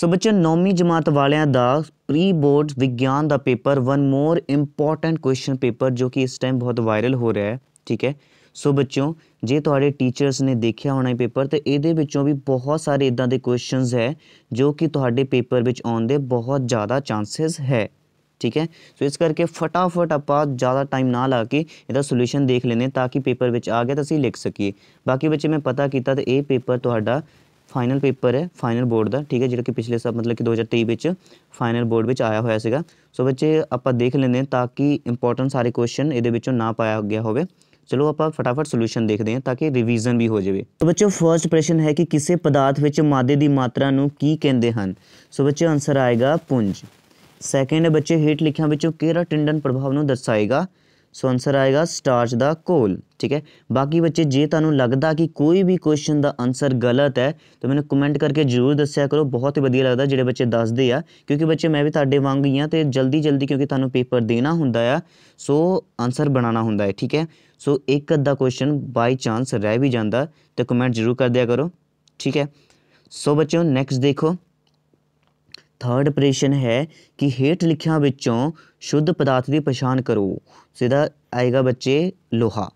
ਸੋ ਬੱਚੇ ਨੌਵੀਂ ਜਮਾਤ ਵਾਲਿਆਂ ਦਾ ਪ੍ਰੀ ਬੋਰਡ ਵਿਗਿਆਨ ਦਾ paper one more important question paper ਜੋ ਕਿ ਇਸ ਟਾਈਮ ਬਹੁਤ ਵਾਇਰਲ ਹੋ ਰਿਹਾ ਹੈ, ਠੀਕ ਹੈ? ਸੋ ਬੱਚਿਓ, ਜੇ ਤੁਹਾਡੇ ਟੀਚਰਸ ਨੇ ਦੇਖਿਆ ਹੋਣਾ ਇਹ ਪੇਪਰ ਤੇ ਇਹਦੇ ਵਿੱਚੋਂ ਵੀ ਬਹੁਤ ਸਾਰੇ ਇਦਾਂ ਦੇ ਕੁਐਸਚਨਸ ਹੈ ਜੋ ਕਿ ਤੁਹਾਡੇ ਪੇਪਰ ਵਿੱਚ ਆਉਣ ਦੇ ਬਹੁਤ ਜ਼ਿਆਦਾ ਚਾਂਸਸ ਹੈ, ਠੀਕ ਹੈ? ਸੋ ਇਸ ਕਰਕੇ ਫਟਾਫਟ ਆਪਾਂ ਜ਼ਿਆਦਾ ਟਾਈਮ ਨਾ ਲਾ ਕੇ ਇਹਦਾ ਸੋਲੂਸ਼ਨ ਦੇਖ ਲੈਂਦੇ ਹਾਂ ਤਾਂ ਕਿ ਪੇਪਰ ਵਿੱਚ ਆ ਗਿਆ ਤਾਂ ਅਸੀਂ ਲਿਖ ਸਕੀਏ। ਬਾਕੀ ਬੱਚੇ, ਮੈਂ ਪਤਾ ਕੀਤਾ ਤੇ ਇਹ ਪੇਪਰ ਤੁਹਾਡਾ ਫਾਈਨਲ ਪੇਪਰ ਹੈ ਫਾਈਨਲ ਬੋਰਡ ਦਾ, ਠੀਕ ਹੈ, ਜਿਹੜਾ ਕਿ ਪਿਛਲੇ ਸਾਲ ਮਤਲਬ ਕਿ 2023 ਵਿੱਚ ਫਾਈਨਲ ਬੋਰਡ ਵਿੱਚ ਆਇਆ ਹੋਇਆ ਸੀਗਾ। ਸੋ ਬੱਚੇ, ਆਪਾਂ ਦੇਖ ਲੈਂਦੇ ਹਾਂ ਤਾਂ ਕਿ ਇੰਪੋਰਟੈਂਟ ਸਾਰੇ ਕੁਐਸਚਨ ਇਹਦੇ ਵਿੱਚੋਂ ਨਾ ਪਾਇਆ ਗਿਆ ਹੋਵੇ। ਚਲੋ ਆਪਾਂ ਫਟਾਫਟ ਸੋਲੂਸ਼ਨ ਦੇਖਦੇ ਹਾਂ ਤਾਂ ਕਿ ਰਿਵੀਜ਼ਨ ਵੀ ਹੋ ਜਾਵੇ। ਸੋ ਬੱਚੋ ਫਰਸਟ ਪ੍ਰਸ਼ਨ ਹੈ ਕਿ ਕਿਸੇ ਪਦਾਰਥ ਵਿੱਚ ਮਾਦੇ ਦੀ ਮਾਤਰਾ ਨੂੰ ਕੀ ਕਹਿੰਦੇ ਹਨ? ਸੋ ਬੱਚੇ ਆਨਸਰ ਆਏਗਾ ਪੁੰਜ। ਸੈਕੰਡ ਬੱਚੇ, ਹੇਠ ਲਿਖਿਆਂ ਵਿੱਚੋਂ ਕਿਹੜਾ ਟਿੰਡਨ ਪ੍ਰਭਾਵ ਨੂੰ ਦਰਸਾਏਗਾ? ਸੋ ਆਨਸਰ ਆਏਗਾ ਸਟਾਰਚ ਦਾ ਕੋਲ ਠੀਕ ਹੈ? ਬਾਕੀ ਬੱਚੇ, ਜੇ ਤੁਹਾਨੂੰ ਲੱਗਦਾ ਕਿ ਕੋਈ ਵੀ ਕੁਐਸਚਨ ਦਾ ਆਨਸਰ ਗਲਤ ਹੈ, ਤਾਂ ਮੈਨੂੰ ਕਮੈਂਟ ਕਰਕੇ ਜਰੂਰ ਦੱਸਿਆ ਕਰੋ। ਬਹੁਤ ਹੀ ਵਧੀਆ ਲੱਗਦਾ ਜਿਹੜੇ ਬੱਚੇ ਦੱਸਦੇ ਆ, ਕਿਉਂਕਿ ਬੱਚੇ, ਮੈਂ ਵੀ ਤੁਹਾਡੇ ਵਾਂਗ ਹੀ ਆ ਤੇ ਜਲਦੀ ਜਲਦੀ ਕਿਉਂਕਿ ਤੁਹਾਨੂੰ ਪੇਪਰ ਦੇਣਾ ਹੁੰਦਾ ਆ, ਸੋ ਆਨਸਰ ਬਣਾਉਣਾ ਹੁੰਦਾ ਹੈ, ਠੀਕ ਹੈ? ਸੋ ਇੱਕ ਅੱਧਾ ਕੁਐਸਚਨ ਬਾਈ ਚਾਂਸ ਰਹਿ ਵੀ ਜਾਂਦਾ, ਤੇ ਕਮੈਂਟ ਜਰੂਰ ਕਰ ਦਿਆ ਕਰੋ, ਠੀਕ ਹੈ? ਸੋ ਬੱਚਿਓ ਨੈਕਸਟ ਦੇਖੋ। ਥਰਡ ਆਪਰੇਸ਼ਨ ਹੈ ਕਿ ਹੇਠ ਲਿਖਿਆਂ ਵਿੱਚੋਂ ਸ਼ੁੱਧ ਪਦਾਰਥ ਦੀ ਪਛਾਣ ਕਰੋ। ਸਿੱਧਾ ਆਏਗਾ ਬੱਚੇ ਲੋਹਾ।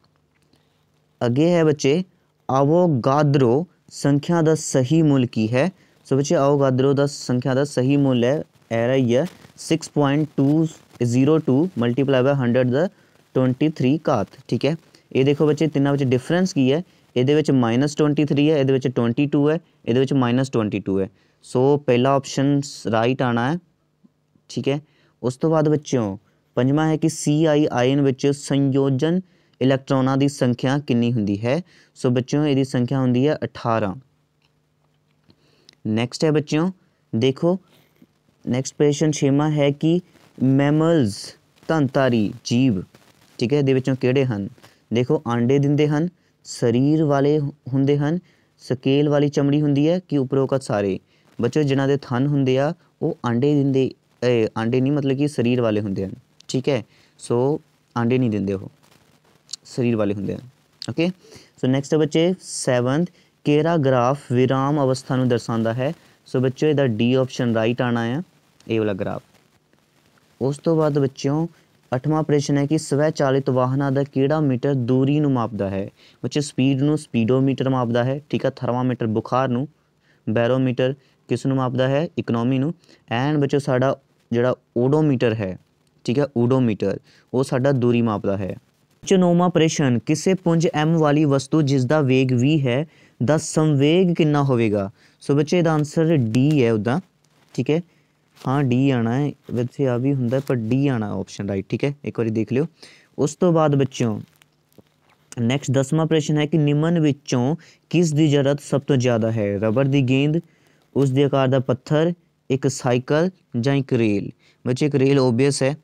ਅੱਗੇ ਹੈ ਬੱਚੇ ਆਵੋਗਾਦਰੋ ਸੰਖਿਆ ਦਾ ਸਹੀ ਮੁੱਲ ਕੀ ਹੈ? ਸੋ ਬੱਚੇ ਆਵੋਗਾਦਰੋ ਦਾ ਸੰਖਿਆ ਦਾ ਸਹੀ ਮੁੱਲ ਹੈ, ਇਹ ਰਹੀ ਹੈ 6.202 ਮਲਟੀਪਲਾਈ ਬਾਈ 100 ਦਾ 23 ਘਾਤ, ਠੀਕ ਹੈ? ਇਹ ਦੇਖੋ ਬੱਚੇ, ਤਿੰਨਾਂ ਵਿੱਚ ਡਿਫਰੈਂਸ ਕੀ ਹੈ? ਇਹਦੇ ਵਿੱਚ -23 ਹੈ, ਇਹਦੇ ਵਿੱਚ 22 ਹੈ, ਇਹਦੇ ਵਿੱਚ -22 ਹੈ। ਸੋ ਪਹਿਲਾ ਆਪਸ਼ਨ ਰਾਈਟ ਆਣਾ ਹੈ, ਠੀਕ ਹੈ? ਉਸ ਤੋਂ ਬਾਅਦ ਬੱਚਿਓ, ਪੰਜਵਾਂ ਹੈ ਕਿ ਸੀ ਆਈ ਆਇਨ ਵਿੱਚ ਸੰਯੋਜਨ ਇਲੈਕਟ੍ਰੋਨਾਂ ਦੀ ਸੰਖਿਆ ਕਿੰਨੀ ਹੁੰਦੀ ਹੈ? ਸੋ ਬੱਚਿਓ, ਇਹਦੀ ਸੰਖਿਆ ਹੁੰਦੀ ਹੈ 18 ਨੈਕਸਟ ਹੈ ਬੱਚਿਓ, ਦੇਖੋ ਨੈਕਸਟ ਪ੍ਰਸ਼ਨ ਛੇਵਾਂ ਹੈ ਕਿ ਮੈਮਲਸ ਤੰਤਾਰੀ ਜੀਵ, ਠੀਕ ਹੈ? ਇਹਦੇ ਵਿੱਚੋਂ ਕਿਹੜੇ ਹਨ? ਦੇਖੋ, ਆਂਡੇ ਦਿੰਦੇ ਹਨ, ਸਰੀਰ ਵਾਲੇ ਹੁੰਦੇ ਹਨ, ਸਕੇਲ ਵਾਲੀ ਚਮੜੀ ਹੁੰਦੀ ਹੈ ਕਿ ਉਪਰੋਕਤ ਸਾਰੇ। ਬੱਚੇ ਜਿਨ੍ਹਾਂ ਦੇ ਥਨ ਹੁੰਦੇ ਆ, ਉਹ ਆਂਡੇ ਦਿੰਦੇ ਆਂਡੇ ਨਹੀਂ, ਮਤਲਬ ਕਿ ਸਰੀਰ ਵਾਲੇ ਹੁੰਦੇ ਹਨ। ਠੀਕ ਹੈ? ਸੋ ਆਂਡੇ ਨਹੀਂ ਦਿੰਦੇ ਉਹ। ਸਰੀਰ ਵਾਲੇ ਹੁੰਦੇ ਹਨ। ਓਕੇ ਸੋ ਨੈਕਸਟ ਬੱਚੇ 7th ਕਿਹੜਾ ਗ੍ਰਾਫ ਵਿਰਾਮ ਅਵਸਥਾ ਨੂੰ ਦਰਸਾਉਂਦਾ ਹੈ? ਸੋ ਬੱਚੋ ਇਹਦਾ ਡੀ ਆਪਸ਼ਨ ਰਾਈਟ ਆਣਾ ਆ, ਇਹ ਵਾਲਾ ਗ੍ਰਾਫ। ਉਸ ਤੋਂ ਬਾਅਦ ਬੱਚਿਓ, ਅਠਵਾਂ ਪ੍ਰਸ਼ਨ ਹੈ ਕਿ ਸਵੈਚਾਲਿਤ ਵਾਹਨਾਂ ਦਾ ਕਿਹੜਾ ਮੀਟਰ ਦੂਰੀ ਨੂੰ ਮਾਪਦਾ ਹੈ? ਬੱਚੇ ਸਪੀਡ ਨੂੰ ਸਪੀਡੋਮੀਟਰ ਮਾਪਦਾ ਹੈ। ਠੀਕ ਆ ਥਰਮਾਮੀਟਰ ਬੁਖਾਰ ਨੂੰ, ਬੈਰੋਮੀਟਰ ਕਿਸ ਨੂੰ ਮਾਪਦਾ ਹੈ? ਇਕਨੋਮੀ ਨੂੰ। ਐਂਡ ਬੱਚੋ ਸਾਡਾ ਜਿਹੜਾ ਓਡੋਮੀਟਰ ਹੈ, ਠੀਕ ਹੈ ਓਡੋਮੀਟਰ ਉਹ ਸਾਡਾ ਦੂਰੀ ਮਾਪਦਾ ਹੈ। ਚਨੋਮਾ ਪ੍ਰਸ਼ਨ, ਕਿਸੇ ਪੁੰਜ m ਵਾਲੀ ਵਸਤੂ ਜਿਸ ਦਾ ਵੇਗ v ਹੈ, ਦਾ ਸੰਵੇਗ ਕਿੰਨਾ ਹੋਵੇਗਾ? ਸੋ ਬੱਚੇ ਇਹਦਾ ਆਨਸਰ d ਹੈ ਉਹਦਾ ਠੀਕ ਹੈ? ਹਾਂ, d ਆਣਾ ਹੈ। ਵੈਸੇ ਆ ਵੀ ਹੁੰਦਾ, ਪਰ d ਆਣਾ ਆਪਸ਼ਨ ਰਾਈਟ ਠੀਕ ਹੈ? ਇੱਕ ਵਾਰੀ ਦੇਖ ਲਿਓ। ਉਸ ਤੋਂ ਬਾਅਦ ਬੱਚਿਓ ਨੈਕਸਟ ਦਸਵਾਂ ਪ੍ਰਸ਼ਨ ਹੈ ਕਿ ਨਿਮਨ ਵਿੱਚੋਂ ਕਿਸ ਦੀ ਜ਼ਰੂਰਤ ਸਭ ਤੋਂ ਜ਼ਿਆਦਾ ਹੈ? ਰਬਰ ਦੀ ਗੇਂਦ ਉਸ ਦੇ ਆਕਾਰ ਦਾ ਪੱਥਰ ਇੱਕ ਸਾਈਕਲ ਜਾਂ ਇੱਕ ਰੇਲ ਬੱਚੇ ਇੱਕ ਰੇਲ ਓਬਵੀਅਸ ਹੈ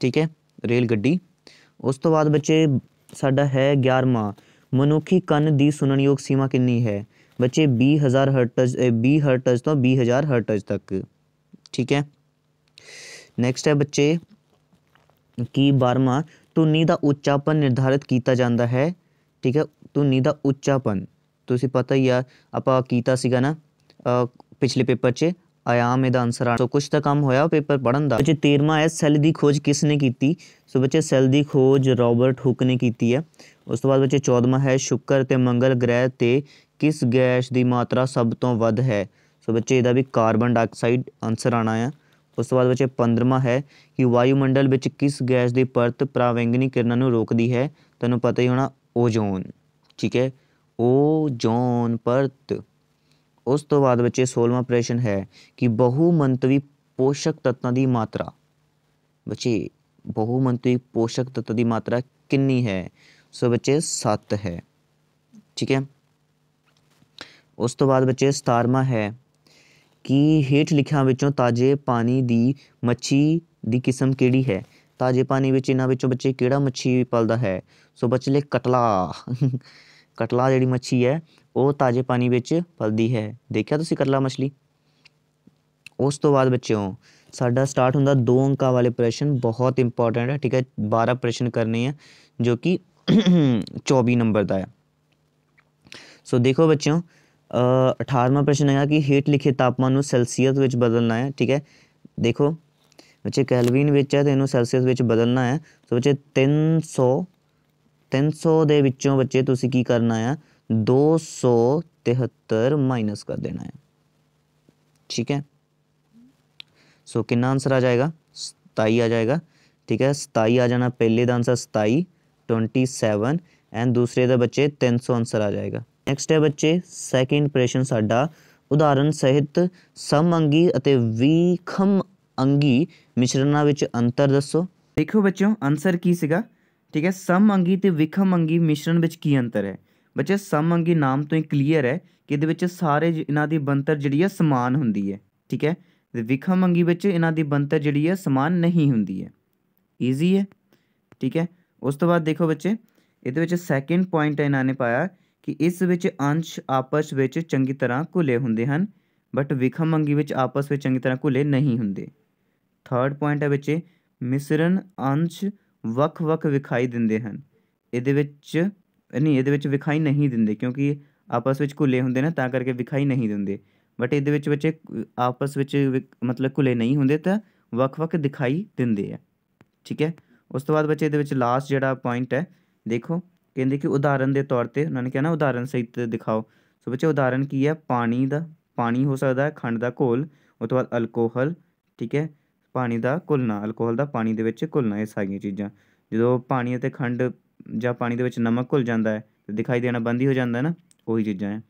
ਠੀਕ ਹੈ ਰੇਲ ਗੱਡੀ ਉਸ ਤੋਂ ਬਾਅਦ ਬੱਚੇ ਸਾਡਾ ਹੈ 11ਵਾਂ ਮਨੁੱਖੀ ਕੰਨ ਦੀ ਸੁਣਨਯੋਗ ਸੀਮਾ ਕਿੰਨੀ ਹੈ ਬੱਚੇ 20000 ਹਰਟਜ਼ 20 ਹਰਟਜ਼ ਤੋਂ 20000 ਹਰਟਜ਼ ਤੱਕ ਠੀਕ ਹੈ ਨੈਕਸਟ ਹੈ ਬੱਚੇ ਕੀ 12ਵਾਂ ਧੁਨੀ ਦਾ ਉੱਚਾਪਨ ਨਿਰਧਾਰਿਤ ਕੀਤਾ ਜਾਂਦਾ ਹੈ ਠੀਕ ਹੈ ਧੁਨੀ ਦਾ ਉੱਚਾਪਨ ਤੁਸੀਂ ਪਤਾ ਹੀ ਆ ਆਪਾਂ ਕੀਤਾ ਸੀਗਾ ਨਾ ਪਿਛਲੇ ਪੇਪਰ 'ਚ ਆਯਾਮ ਇਹਦਾ ਆਨਸਰ ਆ ਸੋ ਕੁਝ ਤਾਂ ਕੰਮ ਹੋਇਆ ਪੇਪਰ ਪੜਨ ਦਾ। ਬੱਚੇ 13ਵਾਂ ਹੈ ਸੈੱਲ ਦੀ ਖੋਜ ਕਿਸ ਨੇ ਕੀਤੀ? ਸੋ ਬੱਚੇ ਸੈੱਲ ਦੀ ਖੋਜ ਰਾਬਰਟ ਹੁੱਕ ਨੇ ਕੀਤੀ ਹੈ। ਉਸ ਤੋਂ ਬਾਅਦ ਬੱਚੇ 14ਵਾਂ ਹੈ, ਸ਼ੁੱਕਰ ਤੇ ਮੰਗਲ ਗ੍ਰਹਿ ਤੇ ਕਿਸ ਗੈਸ ਦੀ ਮਾਤਰਾ ਸਭ ਤੋਂ ਵੱਧ ਹੈ? ਸੋ ਬੱਚੇ ਇਹਦਾ ਵੀ ਕਾਰਬਨ ਡਾਈਆਕਸਾਈਡ ਆਨਸਰ ਆਣਾ ਹੈ। ਉਸ ਤੋਂ ਬਾਅਦ ਬੱਚੇ 15ਵਾਂ ਹੈ ਕਿ ਵਾਯੂਮੰਡਲ ਵਿੱਚ ਕਿਸ ਗੈਸ ਦੀ ਪਰਤ ਪਰਾਵੈਂਗਨੀ ਕਿਰਨਾਂ ਨੂੰ ਰੋਕਦੀ ਹੈ? ਤੁਹਾਨੂੰ ਪਤਾ ਹੀ ਹੋਣਾ ਓਜ਼ੋਨ ਠੀਕ ਹੈ? ਓਜ਼ੋਨ ਪਰਤ। ਉਸ ਤੋਂ ਬਾਅਦ ਬੱਚੇ 16ਵਾਂ ਪ੍ਰਸ਼ਨ ਹੈ ਕਿ ਬਹੁਮੰਤਵੀ ਪੋਸ਼ਕ ਤੱਤਾਂ ਦੀ ਮਾਤਰਾ। ਬੱਚੇ ਬਹੁਮੰਤਵੀ ਪੋਸ਼ਕ ਤੱਤ ਦੀ ਮਾਤਰਾ ਕਿੰਨੀ ਹੈ? ਸੋ ਬੱਚੇ 7 ਹੈ। ਠੀਕ ਹੈ? ਉਸ ਤੋਂ ਬਾਅਦ ਬੱਚੇ 17ਵਾਂ ਹੈ ਕਿ ਹੇਠ ਲਿਖਿਆਂ ਵਿੱਚੋਂ ਤਾਜ਼ੇ ਪਾਣੀ ਦੀ ਮੱਛੀ ਦੀ ਕਿਸਮ ਕਿਹੜੀ ਹੈ? ਤਾਜ਼ੇ ਪਾਣੀ ਵਿੱਚ ਇਹਨਾਂ ਵਿੱਚੋਂ ਬੱਚੇ ਕਿਹੜਾ ਮੱਛੀ ਪਲਦਾ ਹੈ? ਸੋ ਬਚਲੇ ਕਟਲਾ ਕਟਲਾ ਜਿਹੜੀ ਮੱਛੀ ਹੈ ਉਹ ਤਾਜ਼ੇ ਪਾਣੀ ਵਿੱਚ ਪਲਦੀ ਹੈ। ਦੇਖਿਆ ਤੁਸੀਂ ਕਟਲਾ ਮੱਛਲੀ? ਉਸ ਤੋਂ ਬਾਅਦ ਬੱਚਿਓ ਸਾਡਾ ਸਟਾਰਟ ਹੁੰਦਾ ਦੋ ਅੰਕਾਂ ਵਾਲੇ ਪ੍ਰਸ਼ਨ ਬਹੁਤ ਇੰਪੋਰਟੈਂਟ ਹੈ ਠੀਕ ਹੈ 12 ਪ੍ਰਸ਼ਨ ਕਰਨੇ ਆ ਜੋ ਕਿ 24 ਨੰਬਰ ਦਾ ਹੈ ਸੋ ਦੇਖੋ ਬੱਚਿਓ ਅ, 18ਵਾਂ ਪ੍ਰਸ਼ਨ ਹੈਗਾ ਕਿ ਹੇਠ ਲਿਖੇ ਤਾਪਮਾਨ ਨੂੰ ਸੈਲਸੀਅਸ ਵਿੱਚ ਬਦਲਣਾ ਹੈ ਠੀਕ ਹੈ। ਦੇਖੋ ਬੱਚੇ ਕੈਲਵਿਨ ਵਿੱਚ ਹੈ ਤੇ ਇਹਨੂੰ ਸੈਲਸੀਅਸ ਵਿੱਚ ਬਦਲਣਾ ਹੈ। ਸੋ ਬੱਚੇ 300 300 ਦੇ ਵਿੱਚੋਂ ਬੱਚੇ ਤੁਸੀਂ ਕੀ ਕਰਨਾ ਆ? 273 ਮਾਈਨਸ ਕਰ ਦੇਣਾ ਹੈ ਠੀਕ ਹੈ? ਸੋ ਕਿੰਨਾ ਆਨਸਰ ਆ ਜਾਏਗਾ? 27 ਆ ਜਾਏਗਾ। ਠੀਕ ਹੈ? 27 ਆ ਜਾਣਾ, ਪਹਿਲੇ ਦਾ ਆਨਸਰ 27 27 ਐਂਡ ਦੂਸਰੇ ਦਾ ਬੱਚੇ 300 ਆਨਸਰ ਆ ਜਾਏਗਾ। ਨੈਕਸਟ ਹੈ ਬੱਚੇ ਸੈਕਿੰਡ ਪ੍ਰਸ਼ਨ ਸਾਡਾ, ਉਦਾਹਰਨ ਸਹਿਤ ਸਮ ਅੰਗੀ ਅਤੇ ਵੀਖਮ ਅੰਗੀ ਮਿਸ਼ਰਣਾਂ ਵਿੱਚ ਅੰਤਰ ਦੱਸੋ। ਦੇਖੋ ਬੱਚਿਓ ਆਨਸਰ ਕੀ ਸੀਗਾ? ਠੀਕ ਹੈ, ਸਮ ਸਮਅੰਗੀ ਤੇ ਵਿਖਮਅੰਗੀ ਮਿਸ਼ਰਣ ਵਿੱਚ ਕੀ ਅੰਤਰ ਹੈ? ਬੱਚੇ ਸਮਅੰਗੀ ਨਾਮ ਤੋਂ ਹੀ ਕਲੀਅਰ ਹੈ ਕਿ ਇਹਦੇ ਵਿੱਚ ਸਾਰੇ ਇਹਨਾਂ ਦੀ ਬੰਤਰ ਜਿਹੜੀ ਹੈ ਸਮਾਨ ਹੁੰਦੀ ਹੈ, ਠੀਕ ਹੈ? ਤੇ ਵਿਖਮਅੰਗੀ ਵਿੱਚ ਇਹਨਾਂ ਦੀ ਬੰਤਰ ਜਿਹੜੀ ਹੈ ਸਮਾਨ ਨਹੀਂ ਹੁੰਦੀ ਹੈ। ਈਜ਼ੀ ਹੈ, ਠੀਕ ਹੈ? ਉਸ ਤੋਂ ਬਾਅਦ ਦੇਖੋ ਬੱਚੇ, ਇਹਦੇ ਵਿੱਚ ਸੈਕਿੰਡ ਪੁਆਇੰਟ ਇਹਨਾਂ ਨੇ ਪਾਇਆ ਕਿ ਇਸ ਵਿੱਚ ਅੰਸ਼ ਆਪਸ ਵਿੱਚ ਚੰਗੀ ਤਰ੍ਹਾਂ ਘੁਲੇ ਹੁੰਦੇ ਹਨ ਬਟ ਵਿਖਮ ਅੰਗੀ ਵਿੱਚ ਆਪਸ ਵਿੱਚ ਚੰਗੀ ਤਰ੍ਹਾਂ ਘੁਲੇ ਨਹੀਂ ਹੁੰਦੇ। ਥਰਡ ਪੁਆਇੰਟ ਹੈ ਬੱਚੇ, ਮਿਸ਼ਰਣ, ਅੰਸ਼ ਵੱਖ-ਵੱਖ ਵਿਖਾਈ ਦਿੰਦੇ ਹਨ। ਇਹਦੇ ਵਿੱਚ, ਨਹੀਂ, ਇਹਦੇ ਵਿੱਚ ਵਿਖਾਈ ਨਹੀਂ ਦਿੰਦੇ ਕਿਉਂਕਿ ਆਪਸ ਵਿੱਚ ਘੁਲੇ ਹੁੰਦੇ ਨੇ ਤਾਂ ਕਰਕੇ ਵਿਖਾਈ ਨਹੀਂ ਦਿੰਦੇ। ਬਟ ਇਹਦੇ ਵਿੱਚ ਬੱਚੇ ਆਪਸ ਵਿੱਚ ਵਿ- ਮਤਲਬ ਘੁਲੇ ਨਹੀਂ ਹੁੰਦੇ ਤਾਂ ਵੱਖ-ਵੱਖ ਦਿਖਾਈ ਦਿੰਦੇ ਆ। ਠੀਕ ਹੈ? ਉਸ ਤੋਂ ਬਾਅਦ ਬੱਚੇ ਇਹਦੇ ਵਿੱਚ ਲਾਸਟ ਜਿਹੜਾ ਪੁਆਇੰਟ ਹੈ, ਦੇਖੋ, ਕਹਿੰਦੇ ਕਿ ਉਦਾਹਰਨ ਦੇ ਤੌਰ ਤੇ ਉਹਨਾਂ ਨੇ ਕਿਹਾ ਨਾ, ਉਦਾਹਰਨ ਸਹਿਤ ਦਿਖਾਓ। ਸੋ ਬੱਚੇ ਉਦਾਹਰਨ ਕੀ ਹੈ? ਪਾਣੀ ਦਾ, ਪਾਣੀ ਹੋ ਸਕਦਾ ਹੈ, ਖੰਡ ਦਾ ਘੋਲ, ਉਸ ਤੋਂ ਬਾਅਦ ਅਲਕੋਹਲ ਠੀਕ ਹੈ? ਪਾਣੀ ਦਾ ਘੁਲਣਾ ਅਲਕੋਹਲ ਦਾ ਪਾਣੀ ਦੇ ਵਿੱਚ ਘੁਲਣਾ ਇਹ ਸਾਰੀਆਂ ਚੀਜ਼ਾਂ। ਜਦੋਂ ਪਾਣੀ ਅਤੇ ਖੰਡ ਜਾਂ ਪਾਣੀ ਦੇ ਵਿੱਚ ਨਮਕ ਘੁਲ ਜਾਂਦਾ ਹੈ, ਤੇ ਦਿਖਾਈ ਦੇਣਾ ਬੰਦ ਹੀ ਹੋ ਜਾਂਦਾ ਨਾ, ਉਹੀ ਚੀਜ਼ਾਂ ਹੈ।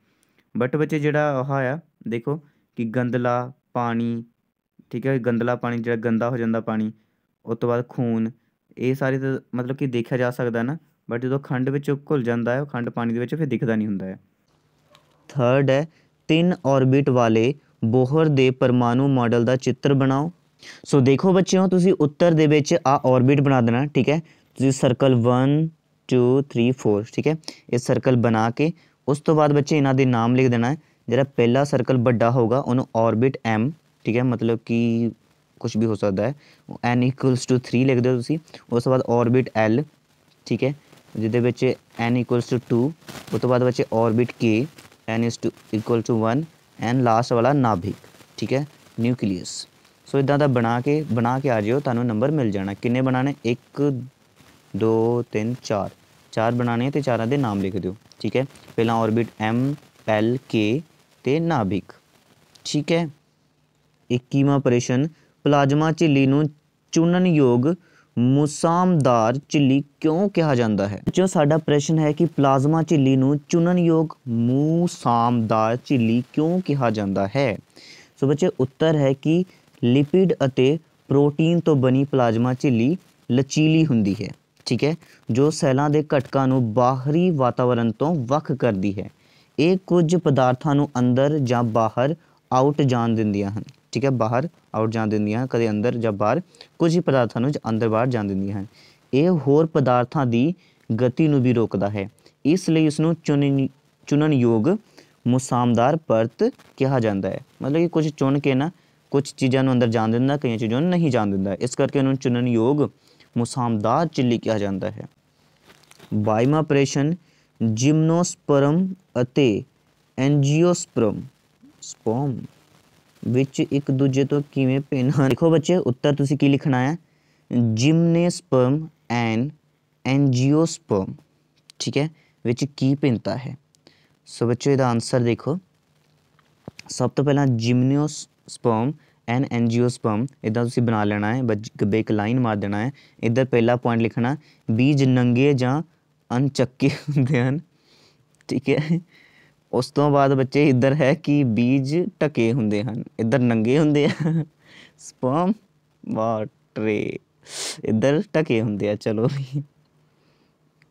ਬਟ ਬੱਚੇ ਜਿਹੜਾ ਉਹ ਆ ਦੇਖੋ ਕਿ ਗੰਦਲਾ ਪਾਣੀ, ਠੀਕ ਹੈ ਗੰਦਲਾ ਪਾਣੀ ਜਿਹੜਾ ਗੰਦਾ ਹੋ ਜਾਂਦਾ ਪਾਣੀ, ਉਸ ਤੋਂ ਬਾਅਦ ਖੂਨ, ਇਹ ਸਾਰੇ ਤਾਂ ਮਤਲਬ ਕਿ ਦੇਖਿਆ ਜਾ ਸਕਦਾ ਨਾ ਬਟ ਜਦੋਂ ਖੰਡ ਵਿੱਚ ਘੁਲ ਜਾਂਦਾ ਹੈ, ਉਹ ਖੰਡ ਪਾਣੀ ਦੇ ਵਿੱਚ ਫਿਰ ਦਿਖਦਾ ਨਹੀਂ ਹੁੰਦਾ ਹੈ। ਥਰਡ ਹੈ, ਤਿੰਨ ਆਰਬਿਟ ਵਾਲੇ ਬੋਹਰ ਦੇ ਪਰਮਾਣੂ ਮਾਡਲ ਦਾ ਚਿੱਤਰ ਬਣਾਓ। ਸੋ ਦੇਖੋ ਬੱਚਿਓ, ਤੁਸੀਂ ਉੱਤਰ ਦੇ ਵਿੱਚ ਆ ਔਰਬਿਟ ਬਣਾ ਦੇਣਾ, ਠੀਕ ਹੈ? ਤੁਸੀਂ ਸਰਕਲ 1 2 3 4 ਠੀਕ ਹੈ? ਇਹ ਸਰਕਲ ਬਣਾ ਕੇ, ਉਸ ਤੋਂ ਬਾਅਦ ਬੱਚੇ ਇਹਨਾਂ ਦੇ ਨਾਮ ਲਿਖ ਦੇਣਾ ਹੈ। ਜਿਹੜਾ ਪਹਿਲਾ ਸਰਕਲ ਵੱਡਾ ਹੋਊਗਾ, ਉਹਨੂੰ ਔਰਬਿਟ m, ਠੀਕ ਹੈ? ਮਤਲਬ ਕਿ ਕੁਝ ਵੀ ਹੋ ਸਕਦਾ ਹੈ। n 3 ਲਿਖ ਦਿਓ ਤੁਸੀਂ। ਉਸ ਤੋਂ ਬਾਅਦ ਔਰਬਿਟ l, ਠੀਕ ਹੈ? ਜਿਹਦੇ ਵਿੱਚ n 2 ਉਸ ਤੋਂ ਬਾਅਦ ਬੱਚੇ orbit k, n is to equal to 1 and last ਵਾਲਾ ਨਾਭਿਕ, ਠੀਕ ਹੈ? ਨਿਊਕਲੀਅਸ ਸੋ ਇਦਾਂ ਦਾ ਬਣਾ ਕੇ ਬਣਾ ਕੇ ਆ ਜਿਓ, ਤੁਹਾਨੂੰ ਨੰਬਰ ਮਿਲ ਜਾਣਾ। ਕਿੰਨੇ ਬਣਾਣੇ 1 2 3 4 ਚਾਰ ਬਣਾਣੇ ਤੇ ਚਾਰਾਂ ਦੇ ਨਾਮ ਲਿਖ ਦਿਓ। ਠੀਕ ਹੈ? ਪਹਿਲਾਂ ਆਰਬਿਟ m, l, k ਤੇ ਨਾਭਿਕ। ਠੀਕ ਹੈ? 21ਵਾਂ ਪ੍ਰਸ਼ਨ ਪਲਾਜ਼ਮਾ ਝਿੱਲੀ ਨੂੰ ਚੁਣਨਯੋਗ ਮੁਸਾਮਦਾਰ ਝਿੱਲੀ ਕਿਉਂ ਕਿਹਾ ਜਾਂਦਾ ਹੈ? ਜੋ ਸਾਡਾ ਪ੍ਰਸ਼ਨ ਹੈ ਕਿ ਪਲਾਜ਼ਮਾ ਝਿੱਲੀ ਨੂੰ ਚੁਣਨਯੋਗ ਮੁਸਾਮਦਾਰ ਝਿੱਲੀ ਕਿਉਂ ਕਿਹਾ ਜਾਂਦਾ ਹੈ? ਸੋ ਬੱਚੇ, ਉੱਤਰ ਹੈ ਕਿ ਲਿਪਿਡ ਅਤੇ ਪ੍ਰੋਟੀਨ ਤੋਂ ਬਣੀ ਪਲਾਜ਼ਮਾ ਝਿੱਲੀ ਲਚੀਲੀ ਹੁੰਦੀ ਹੈ, ਠੀਕ ਹੈ, ਜੋ ਸੈੱਲਾਂ ਦੇ ਘਟਕਾਂ ਨੂੰ ਬਾਹਰੀ ਵਾਤਾਵਰਣ ਤੋਂ ਵੱਖ ਕਰਦੀ ਹੈ। ਇਹ ਕੁਝ ਪਦਾਰਥਾਂ ਨੂੰ ਅੰਦਰ ਜਾਂ ਬਾਹਰ ਆਊਟ ਜਾਣ ਦਿੰਦੀਆਂ ਹਨ, ਠੀਕ ਹੈ, ਬਾਹਰ ਆਊਟ ਜਾਣ ਦਿੰਦੀਆਂ ਹਨ, ਕਦੇ ਅੰਦਰ ਜਾਂ ਬਾਹਰ, ਕੁਝ ਹੀ ਪਦਾਰਥਾਂ ਨੂੰ ਅੰਦਰ ਬਾਹਰ ਜਾਣ ਦਿੰਦੀਆਂ ਹਨ। ਇਹ ਹੋਰ ਪਦਾਰਥਾਂ ਦੀ ਗਤੀ ਨੂੰ ਵੀ ਰੋਕਦਾ ਹੈ। ਇਸ ਲਈ ਇਸ ਨੂੰ ਚੁਣਨ, ਚੁਣਨਯੋਗ ਮੁਸਾਮਦਾਰ ਪਰਤ ਕਿਹਾ ਜਾਂਦਾ ਹੈ। ਮਤਲਬ ਕਿ ਕੁਝ ਚੁਣ ਕੇ ਨਾ ਕੁਝ ਚੀਜ਼ਾਂ ਨੂੰ ਅੰਦਰ ਜਾਣ ਦਿੰਦਾ, ਕਈਆਂ ਚੀਜ਼ਾਂ ਨੂੰ ਨਹੀਂ ਜਾਣ ਦਿੰਦਾ। ਇਸ ਕਰਕੇ ਉਹਨੂੰ ਚੁਣਨਯੋਗ ਮੁਸਾਮਦਾਰ ਝਿੱਲੀ ਕਿਹਾ ਜਾਂਦਾ ਹੈ। ਬਾਈਮਾ ਪ੍ਰਸ਼ਨ ਜਿਮਨੋਸਪਰਮ ਅਤੇ ਐਂਜੀਓਸਪਰਮ ਸਪਰਮ ਵਿੱਚ ਇੱਕ ਦੂਜੇ ਤੋਂ ਕਿਵੇਂ ਭਿੰਨ ਹਨ? ਦੇਖੋ ਬੱਚੇ, ਉੱਤਰ ਤੁਸੀਂ ਕੀ ਲਿਖਣਾ ਹੈ? ਜਿਮਨੇਸਪਰਮ ਐਂਡ ਐਂਜੀਓਸਪਰਮ, ਠੀਕ ਹੈ? ਵਿੱਚ ਕੀ ਭਿੰਨਤਾ ਹੈ? ਸੋ ਬੱਚੇ, ਇਹਦਾ ਆਨਸਰ ਦੇਖੋ। ਸਭ ਤੋਂ ਪਹਿਲਾਂ ਜਿਮਨਿਓਸ ਜਿਮਨਿਓਸਪਰਮ ਐਂਡ ਐਂਜੀਓਸਪਰਮ ਇਦਾਂ ਤੁਸੀਂ ਬਣਾ ਲੈਣਾ ਹੈ ਗੱਬੇ ਇੱਕ ਲਾਈਨ ਮਾਰ ਦੇਣਾ ਹੈ, ਇੱਧਰ ਪਹਿਲਾ ਪੁਆਇੰਟ ਲਿਖਣਾ, ਬੀਜ ਨੰਗੇ ਜਾਂ ਅਣਚੱਕੇ ਹੁੰਦੇ ਹਨ, ਠੀਕ ਹੈ? ਉਸ ਤੋਂ ਬਾਅਦ ਬੱਚੇ ਇੱਧਰ ਹੈ ਕਿ ਬੀਜ ਟਕੇ ਹੁੰਦੇ ਹਨ, ਇੱਧਰ ਨੰਗੇ ਹੁੰਦੇ ਆ ਸਪਰਮ ਵਾਟਰੇ ਇੱਧਰ ਟਕੇ ਹੁੰਦੇ ਆ, ਚਲੋ ਵੀ।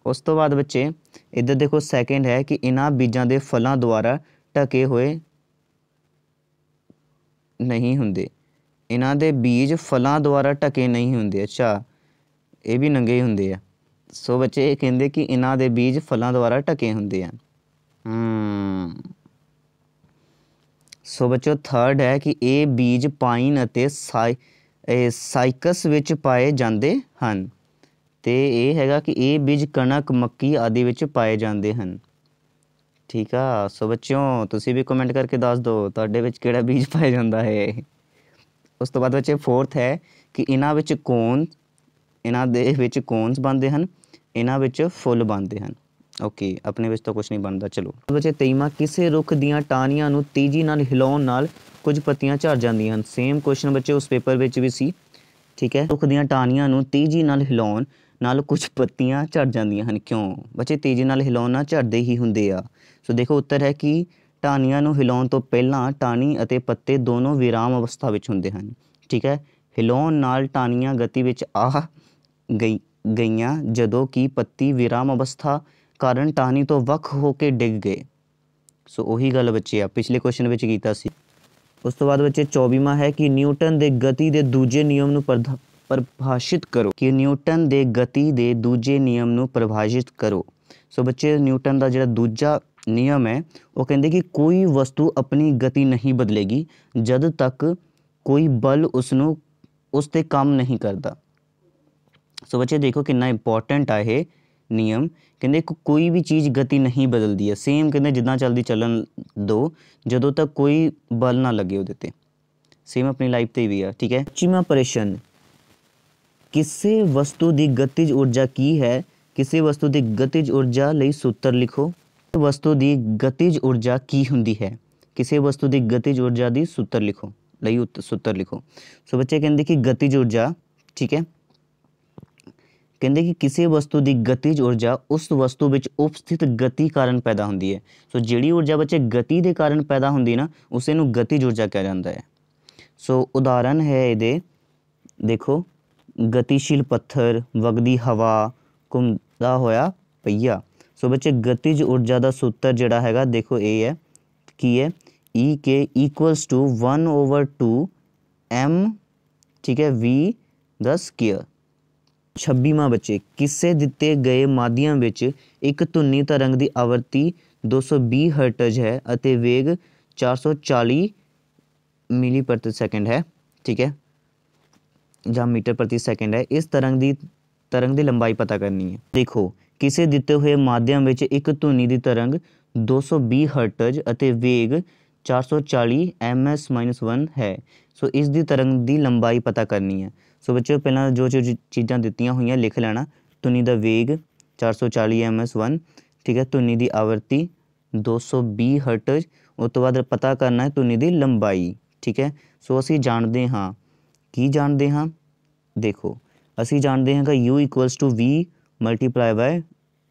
ਉਸ ਤੋਂ ਬਾਅਦ ਬੱਚੇ, ਇੱਧਰ ਦੇਖੋ ਸੈਕਿੰਡ ਹੈ ਕਿ ਇਹਨਾਂ ਬੀਜਾਂ ਦੇ ਫਲਾਂ ਦੁਆਰਾ ਢਕੇ ਹੋਏ ਨਹੀਂ ਹੁੰਦੇ। ਇਹਨਾਂ ਦੇ ਬੀਜ ਫਲਾਂ ਦੁਆਰਾ ਢਕੇ ਨਹੀਂ ਹੁੰਦੇ। ਅੱਛਾ, ਇਹ ਵੀ ਨੰਗੇ ਹੀ ਹੁੰਦੇ ਆ। ਸੋ ਬੱਚੇ ਇਹ ਕਹਿੰਦੇ ਕਿ ਇਹਨਾਂ ਦੇ ਬੀਜ ਫਲਾਂ ਦੁਆਰਾ ਢਕੇ ਹੁੰਦੇ ਆ। ਹਮ ਸੋ ਬੱਚੋ ਥਰਡ ਹੈ ਕਿ ਇਹ ਬੀਜ ਪਾਈਨ ਅਤੇ ਸਾਈ ਸਾਈਕਸ ਵਿੱਚ ਪਾਏ ਜਾਂਦੇ ਹਨ। ਤੇ ਇਹ ਹੈਗਾ ਕਿ ਇਹ ਬੀਜ ਕਣਕ, ਮੱਕੀ ਆਦਿ ਵਿੱਚ ਪਾਏ ਜਾਂਦੇ ਹਨ। ਠੀਕ ਆ? ਸੋ ਬੱਚਿਓ, ਤੁਸੀਂ ਵੀ ਕਮੈਂਟ ਕਰਕੇ ਦੱਸ ਦਿਓ, ਤੁਹਾਡੇ ਵਿੱਚ ਕਿਹੜਾ ਬੀਜ ਪਾਇਆ ਜਾਂਦਾ ਹੈ? ਉਸ ਤੋਂ ਬਾਅਦ ਬੱਚੇ ਫੋਰਥ ਹੈ ਕਿ ਇਹਨਾਂ ਵਿੱਚ ਕੋਨ, ਇਹਨਾਂ ਦੇ ਵਿੱਚ ਕੋਨਸ ਬਣਦੇ ਹਨ, ਇਹਨਾਂ ਵਿੱਚ ਫੁੱਲ ਬਣਦੇ ਹਨ। ਓਕੇ ਆਪਣੇ ਵਿੱਚ ਤਾਂ ਕੁਝ ਨਹੀਂ ਬਣਦਾ, ਚਲੋ। ਬੱਚੇ, ਤੇਈਵਾਂ, ਕਿਸੇ ਰੁੱਖ ਦੀਆਂ ਟਾਹਣੀਆਂ ਨੂੰ ਤੇਜ਼ੀ ਨਾਲ ਹਿਲਾਉਣ ਨਾਲ ਕੁਝ ਪੱਤੀਆਂ ਝੜ ਜਾਂਦੀਆਂ ਹਨ। ਸੇਮ ਕੁਐਸਚਨ ਬੱਚੇ, ਉਸ ਪੇਪਰ ਵਿੱਚ ਵੀ ਸੀ। ਠੀਕ ਹੈ? ਰੁੱਖ ਦੀਆਂ ਟਾਹਣੀਆਂ ਨੂੰ ਤੇਜ਼ੀ ਨਾਲ ਹਿਲਾਉਣ ਨਾਲ ਕੁਝ ਪੱਤੀਆਂ ਝੜ ਜਾਂਦੀਆਂ ਹਨ। ਕਿਉਂ? ਬੱਚੇ, ਤੇਜ਼ੀ ਨਾਲ ਹਿਲਾਉਣ ਨਾਲ ਝੜਦੇ ਹੀ ਹੁੰਦੇ ਆ। ਸੋ ਦੇਖੋ ਉੱਤਰ ਹੈ ਕਿ ਟਾਹਣੀਆਂ ਨੂੰ ਹਿਲਾਉਣ ਤੋਂ ਪਹਿਲਾਂ ਟਾਹਣੀ ਅਤੇ ਪੱਤੇ ਦੋਨੋਂ ਵਿਰਾਮ ਅਵਸਥਾ ਵਿੱਚ ਹੁੰਦੇ ਹਨ। ਠੀਕ ਹੈ? ਹਿਲਾਉਣ ਨਾਲ ਟਾਹਣੀਆਂ ਗਤੀ ਵਿੱਚ ਆ ਗਈ, ਗਈਆਂ ਜਦੋਂ ਕਿ ਪੱਤੀ ਵਿਰਾਮ ਅਵਸਥਾ ਕਾਰਨ ਟਾਹਣੀ ਤੋਂ ਵੱਖ ਹੋ ਕੇ ਡਿੱਗ ਗਏ। ਸੋ ਉਹੀ ਗੱਲ ਬੱਚੇ ਆ ਪਿਛਲੇ ਕੁਐਸਚਨ ਵਿੱਚ ਕੀਤਾ ਸੀ। ਉਸ ਤੋਂ ਬਾਅਦ ਬੱਚੇ 24ਵਾਂ ਹੈ ਕਿ ਨਿਊਟਨ ਦੇ ਗਤੀ ਦੇ ਦੂਜੇ ਨਿਯਮ ਨੂੰ ਪਰਧ- ਪਰਿਭਾਸ਼ਿਤ ਕਰੋ। ਕਿ ਨਿਊਟਨ ਦੇ ਗਤੀ ਦੇ ਦੂਜੇ ਨਿਯਮ ਨੂੰ ਪਰਿਭਾਸ਼ਿਤ ਕਰੋ। ਸੋ ਬੱਚੇ, ਨਿਊਟਨ ਦਾ ਜਿਹੜਾ ਦੂਜਾ ਨਿਯਮ ਹੈ। ਉਹ ਕਹਿੰਦੇ ਕਿ ਕੋਈ ਵਸਤੂ ਆਪਣੀ ਗਤੀ ਨਹੀਂ ਬਦਲੇਗੀ ਜਦ ਤੱਕ ਕੋਈ ਬਲ ਉਸ ਨੂੰ ਉਸ ਤੇ ਕੰਮ ਨਹੀਂ ਕਰਦਾ। ਸੋ ਬੱਚੇ ਦੇਖੋ ਕਿੰਨਾ ਇੰਪੋਰਟੈਂਟ ਆ ਇਹ ਨਿਯਮ। ਕਹਿੰਦੇ ਕੋਈ ਵੀ ਚੀਜ਼ ਗਤੀ ਨਹੀਂ ਬਦਲਦੀ ਹੈ। ਸੇਮ ਕਹਿੰਦੇ ਜਿੱਦਾਂ ਚੱਲਦੀ ਚੱਲਣ ਦੋ, ਜਦੋਂ ਤੱਕ ਕੋਈ ਬਲ ਨਾ ਲੱਗੇ ਉਹਦੇ ਤੇ। ਸੇਮ ਆਪਣੀ ਲਾਈਫ ਤੇ ਵੀ ਆ, ਠੀਕ ਹੈ। ਚੀਮਾ ਪ੍ਰਸ਼ਨ, ਕਿਸੇ ਵਸਤੂ ਦੀ ਗਤੀਜ ਊਰਜਾ ਕੀ ਹੈ? ਕਿਸੇ ਵਸਤੂ ਦੀ ਗਤੀਜ ਊਰਜਾ ਲਈ ਸੂਤਰ ਲਿਖੋ। ਵਸਤੂ ਦੀ ਗਤਿਜ ਊਰਜਾ ਕੀ ਹੁੰਦੀ ਹੈ? ਕਿਸੇ ਵਸਤੂ ਦੀ ਗਤੀਜ ਊਰਜਾ ਦੀ ਸੂਤਰ ਲਿਖੋ, ਲਈ ਉੱਤ- ਸੂਤਰ ਲਿਖੋ। ਸੋ ਬੱਚੇ ਕਹਿੰਦੇ ਕਿ ਗਤੀਜ ਊਰਜਾ, ਠੀਕ ਹੈ? ਕਹਿੰਦੇ ਕਿ ਕਿਸੇ ਵਸਤੂ ਦੀ ਗਤੀਜ ਊਰਜਾ ਉਸ ਵਸਤੂ ਵਿੱਚ ਉਪਸਥਿਤ ਗਤੀ ਕਾਰਨ ਪੈਦਾ ਹੁੰਦੀ ਹੈ। ਸੋ ਜਿਹੜੀ ਊਰਜਾ ਬੱਚੇ ਗਤੀ ਦੇ ਕਾਰਨ ਪੈਦਾ ਹੁੰਦੀ ਨਾ, ਉਸੇ ਨੂੰ ਗਤੀਜ ਊਰਜਾ ਕਿਹਾ ਜਾਂਦਾ ਹੈ। ਸੋ ਉਦਾਹਰਨ ਹੈ ਇਹਦੇ, ਦੇਖੋ, ਗਤੀਸ਼ੀਲ ਪੱਥਰ, ਵਗਦੀ ਹਵਾ, ਘੁੰਮਦਾ ਹੋਇਆ ਪਹੀਆ। ਸੋ ਬੱਚੇ, ਗਤਿਜ ਊਰਜਾ ਦਾ ਸੂਤਰ ਜਿਹੜਾ ਹੈਗਾ, ਦੇਖੋ ਇਹ ਹੈ, ਕੀ ਹੈ? E K equals to 1 over 2 m, ਠੀਕ ਹੈ, v ਦਾ ਸਕੁਅਰ 26ਵਾਂ ਬੱਚੇ, ਕਿਸੇ ਦਿੱਤੇ ਗਏ ਮਾਧਿਅਮ ਵਿੱਚ ਇੱਕ ਧੁਨੀ ਤਰੰਗ ਦੀ ਆਵਰਤੀ 220 ਹਰਟਜ਼ ਹੈ ਅਤੇ ਵੇਗ 440 ਮਿਲੀ ਪ੍ਰਤੀ ਸੈਕਿੰਡ ਹੈ, ਠੀਕ ਹੈ, ਜਾਂ ਮੀਟਰ ਪ੍ਰਤੀ ਸੈਕਿੰਡ ਹੈ। ਇਸ ਤਰੰਗ ਦੀ ਤਰੰਗ ਦੀ ਲੰਬਾਈ ਪਤਾ ਕਰਨੀ ਹੈ। ਦੇਖੋ ਕਿਸੇ ਦਿੱਤੇ ਹੋਏ ਮਾਧਿਅਮ ਵਿੱਚ ਇੱਕ ਧੁਨੀ ਦੀ ਤਰੰਗ 220 ਹਰਟਜ਼ ਅਤੇ ਵੇਗ 440 ms 1 ਹੈ। ਸੋ ਇਸ ਦੀ ਤਰੰਗ ਦੀ ਲੰਬਾਈ ਪਤਾ ਕਰਨੀ ਹੈ। ਸੋ ਬੱਚਿਓ, ਪਹਿਲਾਂ ਜੋ ਜੋ ਚੀਜ਼ਾਂ ਦਿੱਤੀਆਂ ਹੋਈਆਂ, ਲਿਖ ਲੈਣਾ। ਧੁਨੀ ਦਾ ਵੇਗ 440 ms 1 ਠੀਕ ਹੈ, ਧੁਨੀ ਦੀ ਆਵਰਤੀ 220 ਹਰਟਜ਼, ਉਸ ਤੋਂ ਬਾਅਦ ਪਤਾ ਕਰਨਾ ਹੈ ਧੁਨੀ ਦੀ ਲੰਬਾਈ, ਠੀਕ ਹੈ। ਸੋ ਅਸੀਂ ਜਾਣਦੇ ਹਾਂ, ਕੀ ਜਾਣਦੇ ਹਾਂ? ਦੇਖੋ, ਅਸੀਂ ਜਾਣਦੇ ਹਾਂ ਕਿ u v multiply by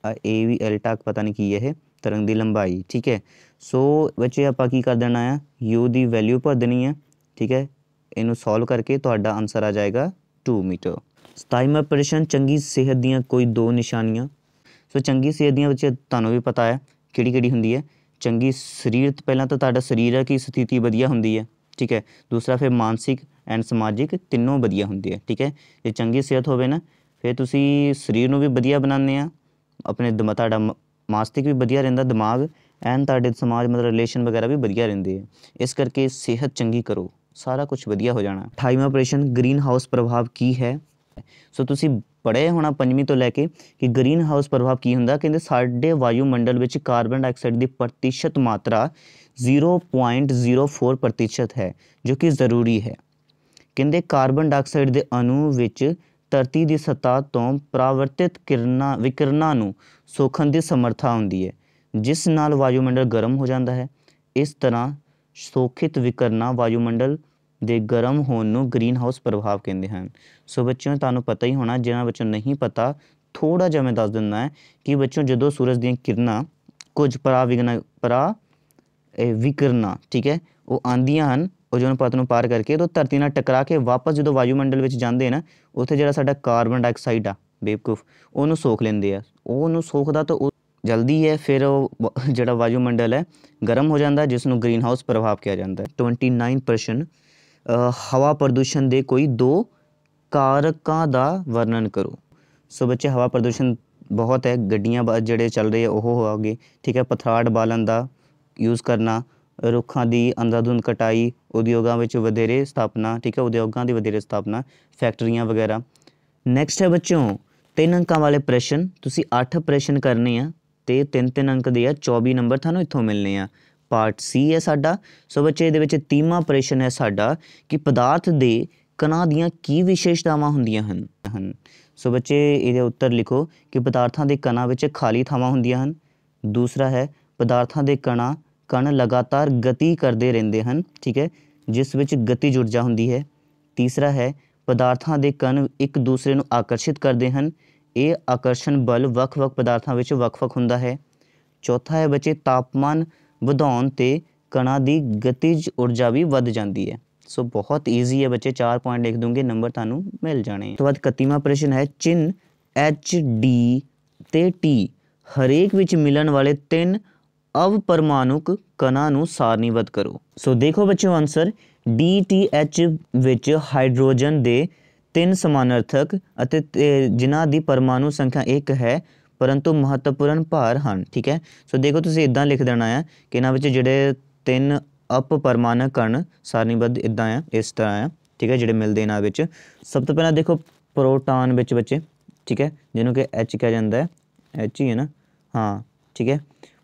a ਵੀ l ਤੱਕ ਪਤਾ ਨਹੀਂ ਕੀ ਹੈ ਇਹ, ਤਰੰਗ ਦੀ ਲੰਬਾਈ, ਠੀਕ ਹੈ? ਸੋ ਬੱਚੇ, ਆਪਾਂ ਕੀ ਕਰ ਦੇਣਾ ਆ? U ਦੀ ਵੈਲਿਊ ਭਰ ਦੇਣੀ ਹੈ ਠੀਕ ਹੈ? ਇਹਨੂੰ ਸੋਲਵ ਕਰਕੇ ਤੁਹਾਡਾ ਆਨਸਰ ਆ ਜਾਏਗਾ 2 ਮੀਟਰ 27ਵਾਂ ਪ੍ਰਸ਼ਨ ਚੰਗੀ ਸਿਹਤ ਦੀਆਂ ਕੋਈ ਦੋ ਨਿਸ਼ਾਨੀਆਂ। ਸੋ ਚੰਗੀ ਸਿਹਤ ਦੀਆਂ ਵਿੱਚ ਤੁਹਾਨੂੰ ਵੀ ਪਤਾ ਹੈ ਕਿਹੜੀ ਕਿਹੜੀ ਹੁੰਦੀ ਹੈ। ਚੰਗੀ ਸਰੀਰ, ਪਹਿਲਾਂ ਤਾਂ ਤੁਹਾਡਾ ਸਰੀਰ ਹੈ ਕਿ ਸਥਿਤੀ ਵਧੀਆ ਹੁੰਦੀ ਹੈ, ਠੀਕ ਹੈ? ਦੂਸਰਾ, ਫਿਰ ਮਾਨਸਿਕ ਐਂਡ ਸਮਾਜਿਕ ਤਿੰਨੋਂ ਵਧੀਆ ਹੁੰਦੇ ਆ, ਠੀਕ ਹੈ? ਜੇ ਚੰਗੀ ਸਿਹਤ ਹੋਵੇ ਨਾ, ਫਿਰ ਤੁਸੀਂ ਸਰੀਰ ਨੂੰ ਵੀ ਵਧੀਆ ਬਣਾਉਂਦੇ ਆ। ਆਪਣੇ ਦਿਮਾ, ਤੁਹਾਡਾ ਮ- ਮਾਨਸਿਕ ਵੀ ਵਧੀਆ ਰਹਿੰਦਾ, ਦਿਮਾਗ ਐਂਡ ਤੁਹਾਡੇ ਸਮਾਜ, ਮਤਲਬ ਰਿਲੇਸ਼ਨ ਵਗੈਰਾ ਵੀ ਵਧੀਆ ਰਹਿੰਦੇ ਆ। ਇਸ ਕਰਕੇ ਸਿਹਤ ਚੰਗੀ ਕਰੋ, ਸਾਰਾ ਕੁਝ ਵਧੀਆ ਹੋ ਜਾਣਾ। 28ਵਾਂ ਪ੍ਰਸ਼ਨ ਗ੍ਰੀਨ ਹਾਊਸ ਪ੍ਰਭਾਵ ਕੀ ਹੈ? ਸੋ ਤੁਸੀਂ ਪੜ੍ਹੇ ਹੋਣਾ ਪੰਜਵੀਂ ਤੋਂ ਲੈ ਕੇ ਕਿ ਗ੍ਰੀਨ ਹਾਊਸ ਪ੍ਰਭਾਵ ਕੀ ਹੁੰਦਾ? ਕਹਿੰਦੇ ਸਾਡੇ ਵਾਯੂਮੰਡਲ ਵਿੱਚ ਕਾਰਬਨ ਡਾਈਆਕਸਾਈਡ ਦੀ ਪ੍ਰਤੀਸ਼ਤ ਮਾਤਰਾ 0.04 ਪ੍ਰਤੀਸ਼ਤ ਹੈ, ਜੋ ਕਿ ਜ਼ਰੂਰੀ ਹੈ। ਕਹਿੰਦੇ ਕਾਰਬਨ ਡਾਈਆਕਸਾਈਡ ਦੇ ਅਣੂ ਵਿੱਚ ਧਰਤੀ ਦੀ ਸਤਹ ਤੋਂ ਪਰਾਵਰਤਿਤ ਕਿਰਨਾਂ, ਵਿਕਿਰਨਾਂ ਨੂੰ ਸੋਖਣ ਦੀ ਸਮਰੱਥਾ ਹੁੰਦੀ ਹੈ, ਜਿਸ ਨਾਲ ਵਾਯੂਮੰਡਲ ਗਰਮ ਹੋ ਜਾਂਦਾ ਹੈ। ਇਸ ਤਰ੍ਹਾਂ ਸੋਖਿਤ ਵਿਕਿਰਨਾਂ ਵਾਯੂਮੰਡਲ ਦੇ ਗਰਮ ਹੋਣ ਨੂੰ ਗ੍ਰੀਨ ਹਾਊਸ ਪ੍ਰਭਾਵ ਕਹਿੰਦੇ ਹਨ। ਸੋ ਬੱਚਿਓ, ਤੁਹਾਨੂੰ ਪਤਾ ਹੀ ਹੋਣਾ ਜਿਹਨਾਂ ਬੱਚੋਂ ਨਹੀਂ ਪਤਾ ਥੋੜਾ ਜਿਹਾ ਮੈਂ ਦੱਸ ਦਿੰਦਾ ਹੈ ਕਿ ਬੱਚਿਓ, ਜਦੋਂ ਸੂਰਜ ਦੀਆਂ ਕਿਰਨਾਂ ਕੁਝ ਪਰਾਵਿਗਨਾ, ਪਰਾ, ਇਹ ਵਿਕਿਰਨਾਂ, ਠੀਕ ਹੈ, ਉਹ ਆਂਦੀਆਂ ਹਨ ਓਜ਼ੋਨ ਪਰਤ ਨੂੰ ਪਾਰ ਕਰਕੇ ਤਾਂ ਧਰਤੀ ਨਾਲ ਟਕਰਾ ਕੇ ਵਾਪਸ ਜਦੋਂ ਵਾਯੂਮੰਡਲ ਵਿੱਚ ਜਾਂਦੇ ਨਾ, ਉੱਥੇ ਜਿਹੜਾ ਸਾਡਾ ਕਾਰਬਨ ਡਾਈਆਕਸਾਈਡ ਆ, ਬੇਵਕੂਫ, ਉਹਨੂੰ ਸੋਖ ਲੈਂਦੇ ਆ। ਉਹਨੂੰ ਸੋਖਦਾ ਤਾਂ ਉਹ ਜਲਦੀ ਹੈ, ਫਿਰ ਉਹ ਵ- ਜਿਹੜਾ ਵਾਯੂਮੰਡਲ ਹੈ, ਗਰਮ ਹੋ ਜਾਂਦਾ ਜਿਸ ਨੂੰ ਗ੍ਰੀਨ ਹਾਊਸ ਪ੍ਰਭਾਵ ਕਿਹਾ ਜਾਂਦਾ ਹੈ। 29% ਹਵਾ ਪ੍ਰਦੂਸ਼ਣ ਦੇ ਕੋਈ ਦੋ ਕਾਰਕਾਂ ਦਾ ਵਰਣਨ ਕਰੋ। ਸੋ ਬੱਚੇ, ਹਵਾ ਪ੍ਰਦੂਸ਼ਣ ਬਹੁਤ ਹੈ, ਗੱਡੀਆਂ ਬਾ- ਜਿਹੜੇ ਚੱਲ ਰਹੇ ਆ, ਉਹ ਹੋ ਗਏ ਠੀਕ ਹੈ, ਪਥਰਾੜ ਬਾਲਣ ਦਾ ਯੂਜ਼ ਕਰਨਾ ਰੁੱਖਾਂ ਦੀ ਅੰਧਾਧੁੰਦ ਕਟਾਈ, ਉਦਯੋਗਾਂ ਵਿੱਚ ਵਧੇਰੇ ਸਥਾਪਨਾ, ਠੀਕ ਹੈ, ਉਦਯੋਗਾਂ ਦੀ ਵਧੇਰੇ ਸਥਾਪਨਾ, ਫੈਕਟਰੀਆਂ ਵਗੈਰਾ। ਨੈਕਸਟ ਹੈ ਬੱਚਿਓ, ਤਿੰਨ ਅੰਕਾਂ ਵਾਲੇ ਪ੍ਰਸ਼ਨ। ਤੁਸੀਂ 8 ਪ੍ਰਸ਼ਨ ਕਰਨੇ ਆ ਤੇ 3-3 ਅੰਕ ਦੇ ਆ 24 ਨੰਬਰ ਤੁਹਾਨੂੰ ਇੱਥੋਂ ਮਿਲਨੇ ਆ। ਪਾਰਟ ਸੀ ਹੈ ਸਾਡਾ। ਸੋ ਬੱਚੇ, ਇਹਦੇ ਵਿੱਚ ਤੀਮਾ ਪ੍ਰਸ਼ਨ ਹੈ ਸਾਡਾ ਕਿ ਪਦਾਰਥ ਦੇ ਕਣਾਂ ਦੀਆਂ ਕੀ ਵਿਸ਼ੇਸ਼ਤਾਵਾਂ ਹੁੰਦੀਆਂ ਹਨ? ਹਨ। ਸੋ ਬੱਚੇ, ਇਹਦੇ ਉੱਤਰ ਲਿਖੋ ਕਿ ਪਦਾਰਥਾਂ ਦੇ ਕਣਾਂ ਵਿੱਚ ਖਾਲੀ ਥਾਵਾਂ ਹੁੰਦੀਆਂ ਹਨ। ਦੂਸਰਾ ਹੈ, ਪਦਾਰਥਾਂ ਦੇ ਕਣਾਂ ਕਣ ਲਗਾਤਾਰ ਗਤੀ ਕਰਦੇ ਰਹਿੰਦੇ ਹਨ, ਠੀਕ ਹੈ, ਜਿਸ ਵਿੱਚ ਗਤੀਜ ਊਰਜਾ ਹੁੰਦੀ ਹੈ। ਤੀਸਰਾ ਹੈ, ਪਦਾਰਥਾਂ ਦੇ ਕਣ ਇੱਕ ਦੂਸਰੇ ਨੂੰ ਆਕਰਸ਼ਿਤ ਕਰਦੇ ਹਨ। ਇਹ ਆਕਰਸ਼ਣ ਬਲ ਵੱਖ-ਵੱਖ ਪਦਾਰਥਾਂ ਵਿੱਚ ਵੱਖ-ਵੱਖ ਹੁੰਦਾ ਹੈ। ਚੌਥਾ ਹੈ ਬੱਚੇ, ਤਾਪਮਾਨ ਵਧਾਉਣ ਤੇ ਕਣਾਂ ਦੀ ਗਤੀਜ ਊਰਜਾ ਵੀ ਵੱਧ ਜਾਂਦੀ ਹੈ। ਸੋ ਬਹੁਤ ਈਜ਼ੀ ਹੈ ਬੱਚੇ 4 ਪੁਆਇੰਟ ਲਿਖ ਦੂੰਗੇ ਨੰਬਰ ਤੁਹਾਨੂੰ ਮਿਲ ਜਾਣੇ ਤੋਂ ਬਾਅਦ 31ਵਾਂ ਪ੍ਰਸ਼ਨ ਹੈ ਚਿੰਨ ਐਚ ਡੀ ਤੇ ਟੀ ਹਰੇਕ ਵਿੱਚ ਮਿਲਣ ਵਾਲੇ ਤਿੰਨ ਅਵਪਰਮਾਣੁਕ ਕਣਾਂ ਨੂੰ ਸਾਰਣੀਬੱਧ ਕਰੋ। ਸੋ ਦੇਖੋ ਬੱਚਿਓ ਆਨਸਰ DTH ਵਿੱਚ ਹਾਈਡਰੋਜਨ ਦੇ ਤਿੰਨ ਸਮਾਨਾਰਥਕ ਅਤੇ ਜਿਨ੍ਹਾਂ ਦੀ ਪਰਮਾਣੂ ਸੰਖਿਆ 1 ਹੈ, ਪਰੰਤੂ ਮਹੱਤਵਪੂਰਨ ਭਾਰ ਹਨ, ਠੀਕ ਹੈ? ਸੋ ਦੇਖੋ ਤੁਸੀਂ ਇਦਾਂ ਲਿਖ ਦੇਣਾ ਹੈ ਕਿ ਇਹਨਾਂ ਵਿੱਚ ਜਿਹੜੇ ਤਿੰਨ ਅਪ ਪਰਮਾਣੂ ਕਣ ਸਾਰਣੀਬੱਧ ਇਦਾਂ ਆ, ਇਸ ਤਰ੍ਹਾਂ ਆ, ਠੀਕ ਹੈ, ਜਿਹੜੇ ਮਿਲਦੇ ਇਹਨਾਂ ਵਿੱਚ। ਸਭ ਤੋਂ ਪਹਿਲਾਂ ਦੇਖੋ ਪ੍ਰੋਟਾਨ ਵਿੱਚ ਬੱਚੇ, ਠੀਕ ਹੈ, ਜਿਹਨੂੰ ਕਿ H ਕਿਹਾ ਜਾਂਦਾ ਹੈ, H ਹੀ ਹੈ ਨਾ? ਹਾਂ, ਠੀਕ ਹੈ।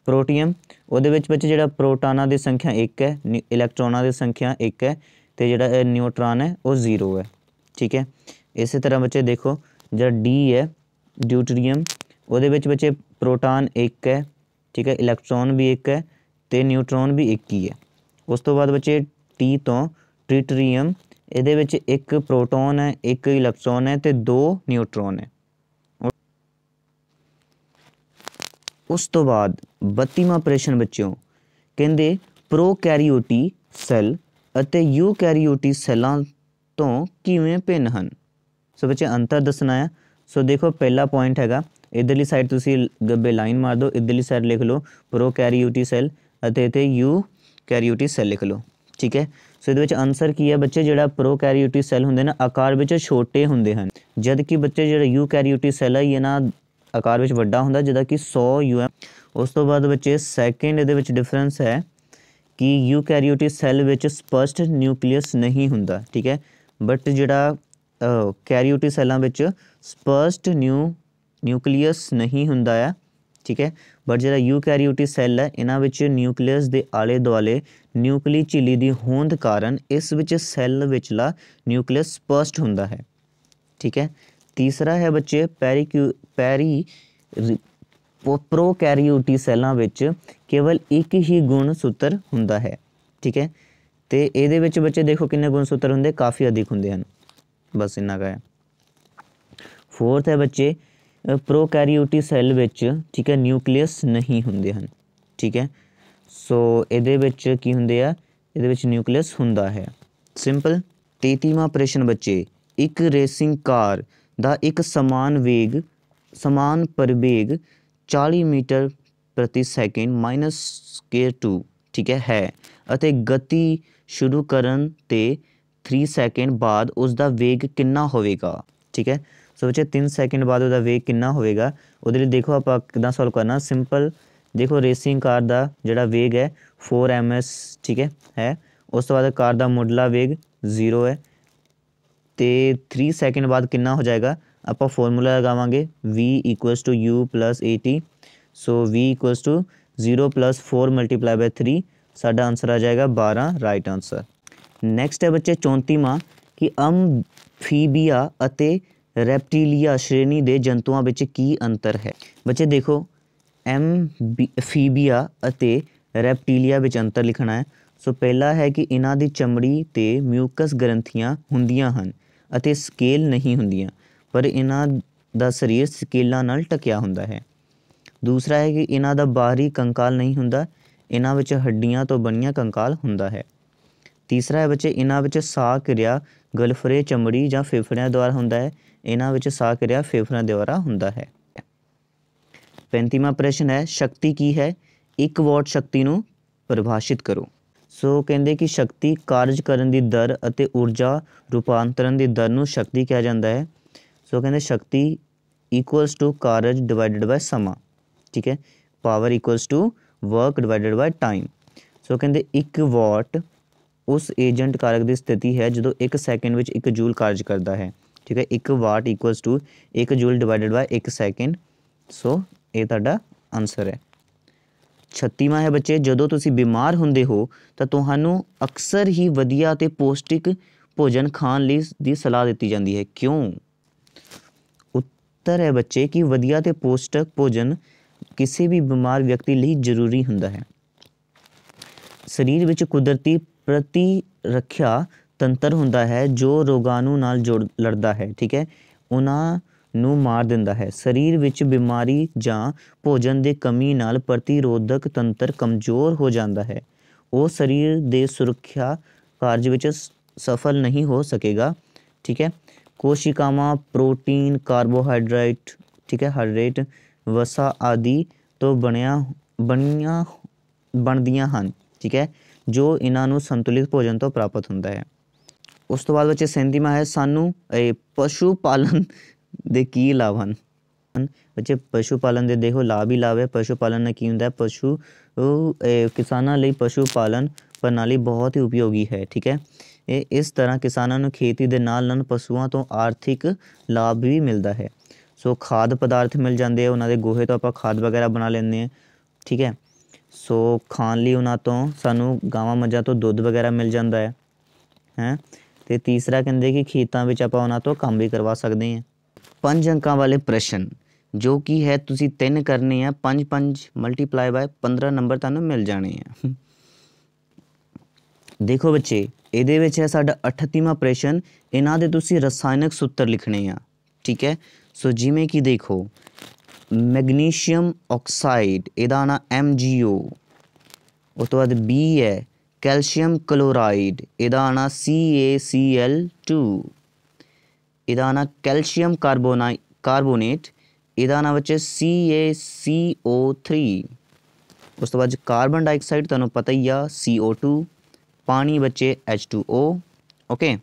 ਪ੍ਰੋਟੀਅਮ, ਉਹਦੇ ਵਿੱਚ ਬੱਚੇ ਜਿਹੜਾ ਪ੍ਰੋਟਾਨਾਂ ਦੀ ਸੰਖਿਆ 1 ਹੈ ਨਿ- ਇਲੈਕਟ੍ਰੋਨਾਂ ਦੀ ਸੰਖਿਆ 1 ਹੈ ਤੇ ਜਿਹੜਾ ਇਹ ਨਿਊਟ੍ਰੋਨ ਹੈ ਉਹ 0 ਹੈ, ਠੀਕ ਹੈ? ਇਸੇ ਤਰ੍ਹਾਂ ਬੱਚੇ ਦੇਖੋ, ਜਿਹੜਾ D ਹੈ, ਡਿਊਟਰੀਅਮ, ਉਹਦੇ ਵਿੱਚ ਬੱਚੇ ਪ੍ਰੋਟਾਨ 1 ਹੈ, ਠੀਕ ਹੈ? ਇਲੈਕਟ੍ਰੋਨ ਵੀ 1 ਹੈ ਤੇ ਨਿਊਟ੍ਰੋਨ ਵੀ 1 ਹੀ ਹੈ। ਉਸ ਤੋਂ ਬਾਅਦ ਬੱਚੇ T ਤੋਂ ਟ੍ਰਿਟਰੀਅਮ, ਇਹਦੇ ਵਿੱਚ ਇੱਕ ਪ੍ਰੋਟੋਨ ਹੈ, ਇੱਕ ਇਲੈਕਟ੍ਰੋਨ ਹੈ ਤੇ ਦੋ ਨਿਊਟ੍ਰੋਨ ਹੈ। ਉਸ ਤੋਂ ਬਾਅਦ 32ਵਾਂ ਪ੍ਰਸ਼ਨ ਬੱਚਿਓ, ਕਹਿੰਦੇ ਪ੍ਰੋਕੈਰੀਓਟੀ ਸੈੱਲ ਅਤੇ ਯੂਕੈਰੀਓਟੀ ਸੈੱਲਾਂ ਤੋਂ ਕਿਵੇਂ ਭਿੰਨ ਹਨ? ਸੋ ਬੱਚੇ ਅੰਤਰ ਦੱਸਣਾ ਹੈ ਸੋ ਦੇਖੋ ਪਹਿਲਾ ਪੁਆਇੰਟ ਹੈਗਾ, ਇਧਰਲੀ ਸਾਈਡ ਤੁਸੀਂ ਗੱਬੇ ਲਾਈਨ ਮਾਰ ਦਿਓ, ਇਧਰਲੀ ਸਾਈਡ ਲਿਖ ਲਓ, ਪ੍ਰੋਕੈਰੀਓਟੀ ਸੈੱਲ ਅਤੇ ਇੱਥੇ ਯੂਕੈਰੀਓਟੀ ਸੈੱਲ ਲਿਖ ਲਓ, ਠੀਕ ਹੈ? ਸੋ ਇਹਦੇ ਵਿੱਚ ਆਨਸਰ ਕੀ ਹੈ ਬੱਚੇ? ਜਿਹੜਾ ਪ੍ਰੋਕੈਰੀਓਟੀ ਸੈੱਲ ਹੁੰਦੇ ਨੇ, ਆਕਾਰ ਵਿੱਚ ਛੋਟੇ ਹੁੰਦੇ ਹਨ। ਜਦ ਕਿ ਬੱਚੇ ਜਿਹੜਾ ਯੂਕੈਰੀਓਟੀ ਸੈੱਲ ਹੈ, ਇਹ ਨਾ ਆਕਾਰ ਵਿੱਚ ਵੱਡਾ ਹੁੰਦਾ, ਜਿਹਦਾ ਕਿ 100 ਯੂ ਉਸ ਤੋਂ ਬਾਅਦ ਬੱਚੇ ਸੈਕਿੰਡ ਇਹਦੇ ਵਿੱਚ ਡਿਫਰੈਂਸ ਹੈ ਕਿ ਯੂਕੈਰੀਓਟੀ ਸੈੱਲ ਵਿੱਚ ਸਪਸ਼ਟ ਨਿਊਕਲੀਅਸ ਨਹੀਂ ਹੁੰਦਾ, ਠੀਕ ਹੈ? ਬਟ ਜਿਹੜਾ ਕੈਰੀਓਟੀ ਸੈੱਲਾਂ ਵਿੱਚ ਸਪਸ਼ਟ ਨਿਊ ਨਿਊਕਲੀਅਸ ਨਹੀਂ ਹੁੰਦਾ ਆ, ਠੀਕ ਹੈ? ਬਟ ਜਿਹੜਾ ਯੂਕੈਰੀਓਟੀ ਸੈੱਲ ਹੈ, ਇਹਨਾਂ ਵਿੱਚ ਨਿਊਕਲੀਅਸ ਦੇ ਆਲੇ ਦੁਆਲੇ ਨਿਊਕਲੀ ਝਿੱਲੀ ਦੀ ਹੋਂਦ ਕਾਰਨ ਇਸ ਵਿੱਚ ਸੈੱਲ ਵਿਚਲਾ ਨਿਊਕਲੀਅਸ ਸਪਸ਼ਟ ਹੁੰਦਾ ਹੈ, ਠੀਕ ਹੈ? ਤੀਸਰਾ ਹੈ ਬੱਚੇ ਪੈਰੀਕਿਊ ਪੈਰੀ ਪ੍ਰੋਕੈਰੀਓਟੀ ਸੈੱਲਾਂ ਵਿੱਚ ਕੇਵਲ ਇੱਕ ਹੀ ਗੁਣ ਸੂਤਰ ਹੁੰਦਾ ਹੈ, ਠੀਕ ਹੈ? ਤੇ ਇਹਦੇ ਵਿੱਚ ਬੱਚੇ ਦੇਖੋ ਕਿੰਨੇ ਗੁਣ ਸੂਤਰ ਹੁੰਦੇ, ਕਾਫੀ ਅਧਿਕ ਹੁੰਦੇ ਹਨ। ਬਸ ਇੰਨਾ ਕੁ ਹੈ। ਫੋਰਥ ਹੈ ਬੱਚੇ ਪ੍ਰੋਕੈਰੀਓਟੀ ਸੈੱਲ ਵਿੱਚ, ਠੀਕ ਹੈ, ਨਿਊਕਲੀਅਸ ਨਹੀਂ ਹੁੰਦੇ ਹਨ, ਠੀਕ ਹੈ? ਸੋ ਇਹਦੇ ਵਿੱਚ ਕੀ ਹੁੰਦੇ ਆ? ਇਹਦੇ ਵਿੱਚ ਨਿਊਕਲੀਅਸ ਹੁੰਦਾ ਹੈ। ਸਿੰਪਲ 33ਵਾਂ ਪ੍ਰਸ਼ਨ ਬੱਚੇ, ਇੱਕ ਰੇਸਿੰਗ ਕਾਰ ਦਾ ਇੱਕ ਸਮਾਨ ਵੇਗ ਸਮਾਨ ਪ੍ਰਵੇਗ 40 ਮੀਟਰ ਪ੍ਰਤੀ ਸੈਕਿੰਡ ਮਾਈਨਸ ਸਕੇਅਰ 2 ਠੀਕ ਹੈ ਹੈ। ਅਤੇ ਗਤੀ ਸ਼ੁਰੂ ਕਰਨ ਤੇ 3 ਸੈਕਿੰਡ ਬਾਅਦ ਉਸ ਦਾ ਵੇਗ ਕਿੰਨਾ ਹੋਵੇਗਾ, ਠੀਕ ਹੈ। ਸੋ ਬੱਚੇ 3 ਸੈਕਿੰਡ ਬਾਅਦ ਉਹਦਾ ਵੇਗ ਕਿੰਨਾ ਹੋਵੇਗਾ, ਉਹਦੇ ਲਈ ਦੇਖੋ ਆਪਾਂ ਕਿਦਾਂ ਸੋਲਵ ਕਰਨਾ। ਸਿੰਪਲ ਦੇਖੋ ਰੇਸਿੰਗ ਕਾਰ ਦਾ ਜਿਹੜਾ ਵੇਗ ਹੈ 4 ms, ਠੀਕ ਹੈ ਹੈ। ਉਸ ਤੋਂ ਬਾਅਦ ਕਾਰ ਦਾ ਮੁੱਢਲਾ ਵੇਗ 0 ਹੈ। ਤੇ 3 ਸੈਕਿੰਡ ਬਾਅਦ ਕਿੰਨਾ ਹੋ ਜਾਏਗਾ? ਆਪਾਂ ਫਾਰਮੂਲਾ ਲਗਾਵਾਂਗੇ v u 80 ਸੋ v 0 4 3 ਸਾਡਾ ਆਨਸਰ ਆ ਜਾਏਗਾ 12 ਰਾਈਟ ਆਨਸਰ ਨੈਕਸਟ ਹੈ ਬੱਚੇ 34ਵਾਂ ਕਿ ਅੰਫੀਬੀਆ ਅਤੇ ਰੈਪਟੀਲੀਆ ਸ਼੍ਰੇਣੀ ਦੇ ਜੰਤੂਆਂ ਵਿੱਚ ਕੀ ਅੰਤਰ ਹੈ। ਬੱਚੇ ਦੇਖੋ ਐਮਫੀਬੀਆ ਅਤੇ ਰੈਪਟੀਲੀਆ ਵਿੱਚ ਅੰਤਰ ਲਿਖਣਾ ਹੈ। ਸੋ ਪਹਿਲਾ ਹੈ ਕਿ ਇਹਨਾਂ ਦੀ ਚਮੜੀ ਤੇ ਮਿਊਕਸ ਗ੍ਰੰਥੀਆਂ ਹੁੰਦੀਆਂ ਹਨ ਅਤੇ ਸਕੇਲ ਨਹੀਂ ਹੁੰਦੀਆਂ। ਪਰ ਇਹਨਾਂ ਦਾ ਸਰੀਰ ਸਕੀਲਾਂ ਨਾਲ ਟਕਿਆ ਹੁੰਦਾ ਹੈ। ਦੂਸਰਾ ਹੈ ਕਿ ਇਹਨਾਂ ਦਾ ਬਾਹਰੀ ਕੰਕਾਲ ਨਹੀਂ ਹੁੰਦਾ, ਇਹਨਾਂ ਵਿੱਚ ਹੱਡੀਆਂ ਤੋਂ ਬਣੀਆਂ ਕੰਕਾਲ ਹੁੰਦਾ ਹੈ। ਤੀਸਰਾ ਹੈ ਬੱਚੇ, ਇਹਨਾਂ ਵਿੱਚ ਸਾਹ ਕਿਰਿਆ ਗਲਫਰੇ, ਚਮੜੀ ਜਾਂ ਫੇਫੜਿਆਂ ਦੁਆਰਾ ਹੁੰਦਾ ਹੈ। ਇਹਨਾਂ ਵਿੱਚ ਸਾਹ ਕਿਰਿਆ ਫੇਫੜਿਆਂ ਦੁਆਰਾ ਹੁੰਦਾ ਹੈ। 35ਵਾਂ ਪ੍ਰਸ਼ਨ ਹੈ, ਸ਼ਕਤੀ ਕੀ ਹੈ? 1 ਵਾਟ ਸ਼ਕਤੀ ਨੂੰ ਪਰਿਭਾਸ਼ਿਤ ਕਰੋ। ਸੋ ਕਹਿੰਦੇ ਕਿ ਸ਼ਕਤੀ ਕਾਰਜ ਕਰਨ ਦੀ ਦਰ ਅਤੇ ਊਰਜਾ ਰੂਪਾਂਤਰਨ ਦੀ ਦਰ ਨੂੰ ਸ਼ਕਤੀ ਕਿਹਾ ਜਾਂਦਾ ਹੈ। ਸੋ ਕਹਿੰਦੇ ਸ਼ਕਤੀ ਇਕੁਅਲਸ ਟੂ ਕਾਰਜ ਡਿਵਾਈਡਡ ਬਾਈ ਸਮਾਂ, ਠੀਕ ਹੈ? Power equals to work divided by time so ਕਹਿੰਦੇ 1 ਵਾਟ ਉਸ ਏਜੰਟ ਕਾਰਕ ਦੀ ਸਥਿਤੀ ਹੈ ਜਦੋਂ 1 ਸੈਕਿੰਡ ਵਿੱਚ 1 ਜੂਲ ਕਾਰਜ ਕਰਦਾ ਹੈ, ਠੀਕ ਹੈ? 1 watt equals to 1 joule divided by 1 second so ਇਹ ਤੁਹਾਡਾ ਆਨਸਰ ਹੈ। 36ਵਾਂ ਹੈ ਬੱਚੇ, ਜਦੋਂ ਤੁਸੀਂ ਬਿਮਾਰ ਹੁੰਦੇ ਹੋ, ਤਾਂ ਤੁਹਾਨੂੰ ਅਕਸਰ ਹੀ ਵਧੀਆ ਤੇ ਪੌਸ਼ਟਿਕ ਭੋਜਨ ਖਾਣ ਲਈ ਦੀ ਸਲਾਹ ਦਿੱਤੀ ਜਾਂਦੀ ਹੈ। ਕਿਉਂ? ਉੱਤਰ ਹੈ ਬੱਚੇ ਕਿ ਵਧੀਆ ਤੇ ਪੋਸ਼ਟਕ ਭੋਜਨ ਕਿਸੇ ਵੀ ਬਿਮਾਰ ਵਿਅਕਤੀ ਲਈ ਜ਼ਰੂਰੀ ਹੁੰਦਾ ਹੈ। ਸਰੀਰ ਵਿੱਚ ਕੁਦਰਤੀ ਪ੍ਰਤੀ ਰੱਖਿਆ ਤੰਤਰ ਹੁੰਦਾ ਹੈ ਜੋ ਰੋਗਾਣੂ ਨਾਲ ਜੋੜ ਲੜਦਾ ਹੈ, ਠੀਕ ਹੈ? ਉਹਨਾਂ ਨੂੰ ਮਾਰ ਦਿੰਦਾ ਹੈ। ਸਰੀਰ ਵਿੱਚ ਬਿਮਾਰੀ ਜਾਂ ਭੋਜਨ ਦੇ ਕਮੀ ਨਾਲ ਪ੍ਰਤੀਰੋਧਕ ਤੰਤਰ ਕਮਜ਼ੋਰ ਹੋ ਜਾਂਦਾ ਹੈ। ਉਹ ਸਰੀਰ ਦੇ ਸੁਰੱਖਿਆ ਕਾਰਜ ਵਿੱਚ ਸਫਲ ਨਹੀਂ ਹੋ ਸਕੇਗਾ, ਠੀਕ ਹੈ? ਕੋਸ਼ਿਕਾਵਾਂ, ਪ੍ਰੋਟੀਨ, ਕਾਰਬੋਹਾਈਡਰੇਟ, ਠੀਕ ਹੈ ਹਾਈਡਰੇਟ ਵਸਾ ਆਦਿ ਤੋਂ ਬਣਿਆ, ਬਣੀਆਂ, ਬਣਦੀਆਂ ਹਨ, ਠੀਕ ਹੈ, ਜੋ ਇਹਨਾਂ ਨੂੰ ਸੰਤੁਲਿਤ ਭੋਜਨ ਤੋਂ ਪ੍ਰਾਪਤ ਹੁੰਦਾ ਹੈ। ਉਸ ਤੋਂ ਬਾਅਦ ਬੱਚੇ ਸੈਂਤੀਮਾ ਹੈ, ਸਾਨੂੰ ਇਹ ਪਸ਼ੂ ਪਾਲਨ ਦੇ ਕੀ ਲਾਭ ਹਨ? ਬੱਚੇ ਪਸ਼ੂ ਪਾਲਨ ਦੇ ਦੇਖੋ, ਲਾਭ ਹੀ ਲਾਭ ਹੈ। ਪਸ਼ੂ ਪਾਲਨ ਨਾਲ ਕੀ ਹੁੰਦਾ ਹੈ? ਪਸ਼ੂ ਕਿਸਾਨਾਂ ਲਈ ਪਸ਼ੂ ਪਾਲਨ ਪ੍ਰਣਾਲੀ ਬਹੁਤ ਹੀ ਉਪਯੋਗੀ ਹੈ, ਠੀਕ ਹੈ। ਇਹ ਇਸ ਤਰ੍ਹਾਂ ਕਿਸਾਨਾਂ ਨੂੰ ਖੇਤੀ ਦੇ ਨਾਲ ਨਾਲ ਪਸ਼ੂਆਂ ਤੋਂ ਆਰਥਿਕ ਲਾਭ ਵੀ ਮਿਲਦਾ ਹੈ। ਸੋ ਖਾਦ ਪਦਾਰਥ ਮਿਲ ਜਾਂਦੇ ਆ, ਉਹਨਾਂ ਦੇ ਗੋਹੇ ਤੋਂ ਆਪਾਂ ਖਾਦ ਵਗੈਰਾ ਬਣਾ ਲੈਂਦੇ ਹਾਂ, ਠੀਕ ਹੈ। ਸੋ ਖਾਣ ਲਈ ਉਹਨਾਂ ਤੋਂ ਸਾਨੂੰ ਗਾਵਾਂ ਮੱਝਾਂ ਤੋਂ ਦੁੱਧ ਵਗੈਰਾ ਮਿਲ ਜਾਂਦਾ ਹੈ ਹੈ। ਤੇ ਤੀਸਰਾ ਕਹਿੰਦੇ ਕਿ ਖੇਤਾਂ ਵਿੱਚ ਆਪਾਂ ਉਹਨਾਂ ਤੋਂ ਕੰਮ ਵੀ ਕਰਵਾ ਸਕਦੇ ਹਾਂ। ਪੰਜ ਅੰਕਾਂ ਵਾਲੇ ਪ੍ਰਸ਼ਨ, ਜੋ ਕਿ ਹੈ ਤੁਸੀਂ ਤਿੰਨ ਕਰਨੇ ਆ 5 5 ਮਲਟੀਪਲਾਈ ਬਾਈ 15 ਨੰਬਰ ਤੁਹਾਨੂੰ ਮਿਲ ਜਾਣੇ ਆ। ਦੇਖੋ ਬੱਚੇ ਇਹਦੇ ਵਿੱਚ ਹੈ ਸਾਡਾ 38ਵਾਂ ਪ੍ਰਸ਼ਨ, ਇਹਨਾਂ ਦੇ ਤੁਸੀਂ ਰਸਾਇਣਕ ਸੂਤਰ ਲਿਖਣੇ ਆ, ਠੀਕ ਹੈ? ਸੋ ਜਿਵੇਂ ਕਿ ਦੇਖੋ, ਮੈਗਨੀਸ਼ੀਅਮ ਆਕਸਾਈਡ, ਇਹਦਾ ਨਾਂ MgO ਉਸ ਤੋਂ ਬਾਅਦ B ਹੈ, ਕੈਲਸ਼ੀਅਮ ਕਲੋਰਾਈਡ, ਇਹਦਾ ਨਾਂ CaCl2 ਇਹਦਾ ਨਾਂ ਕੈਲਸ਼ੀਅਮ ਕਾਰਬੋਨਾਈ ਕਾਰਬੋਨੇਟ, ਇਹਦਾ ਨਾਂ ਬੱਚੇ CaCO3 ਉਸ ਤੋਂ ਬਾਅਦ ਕਾਰਬਨ ਡਾਈਆਕਸਾਈਡ, ਤੁਹਾਨੂੰ ਪਤਾ ਹੀ ਆ CO2 ਪਾਣੀ ਬੱਚੇ H2O ਓਕੇ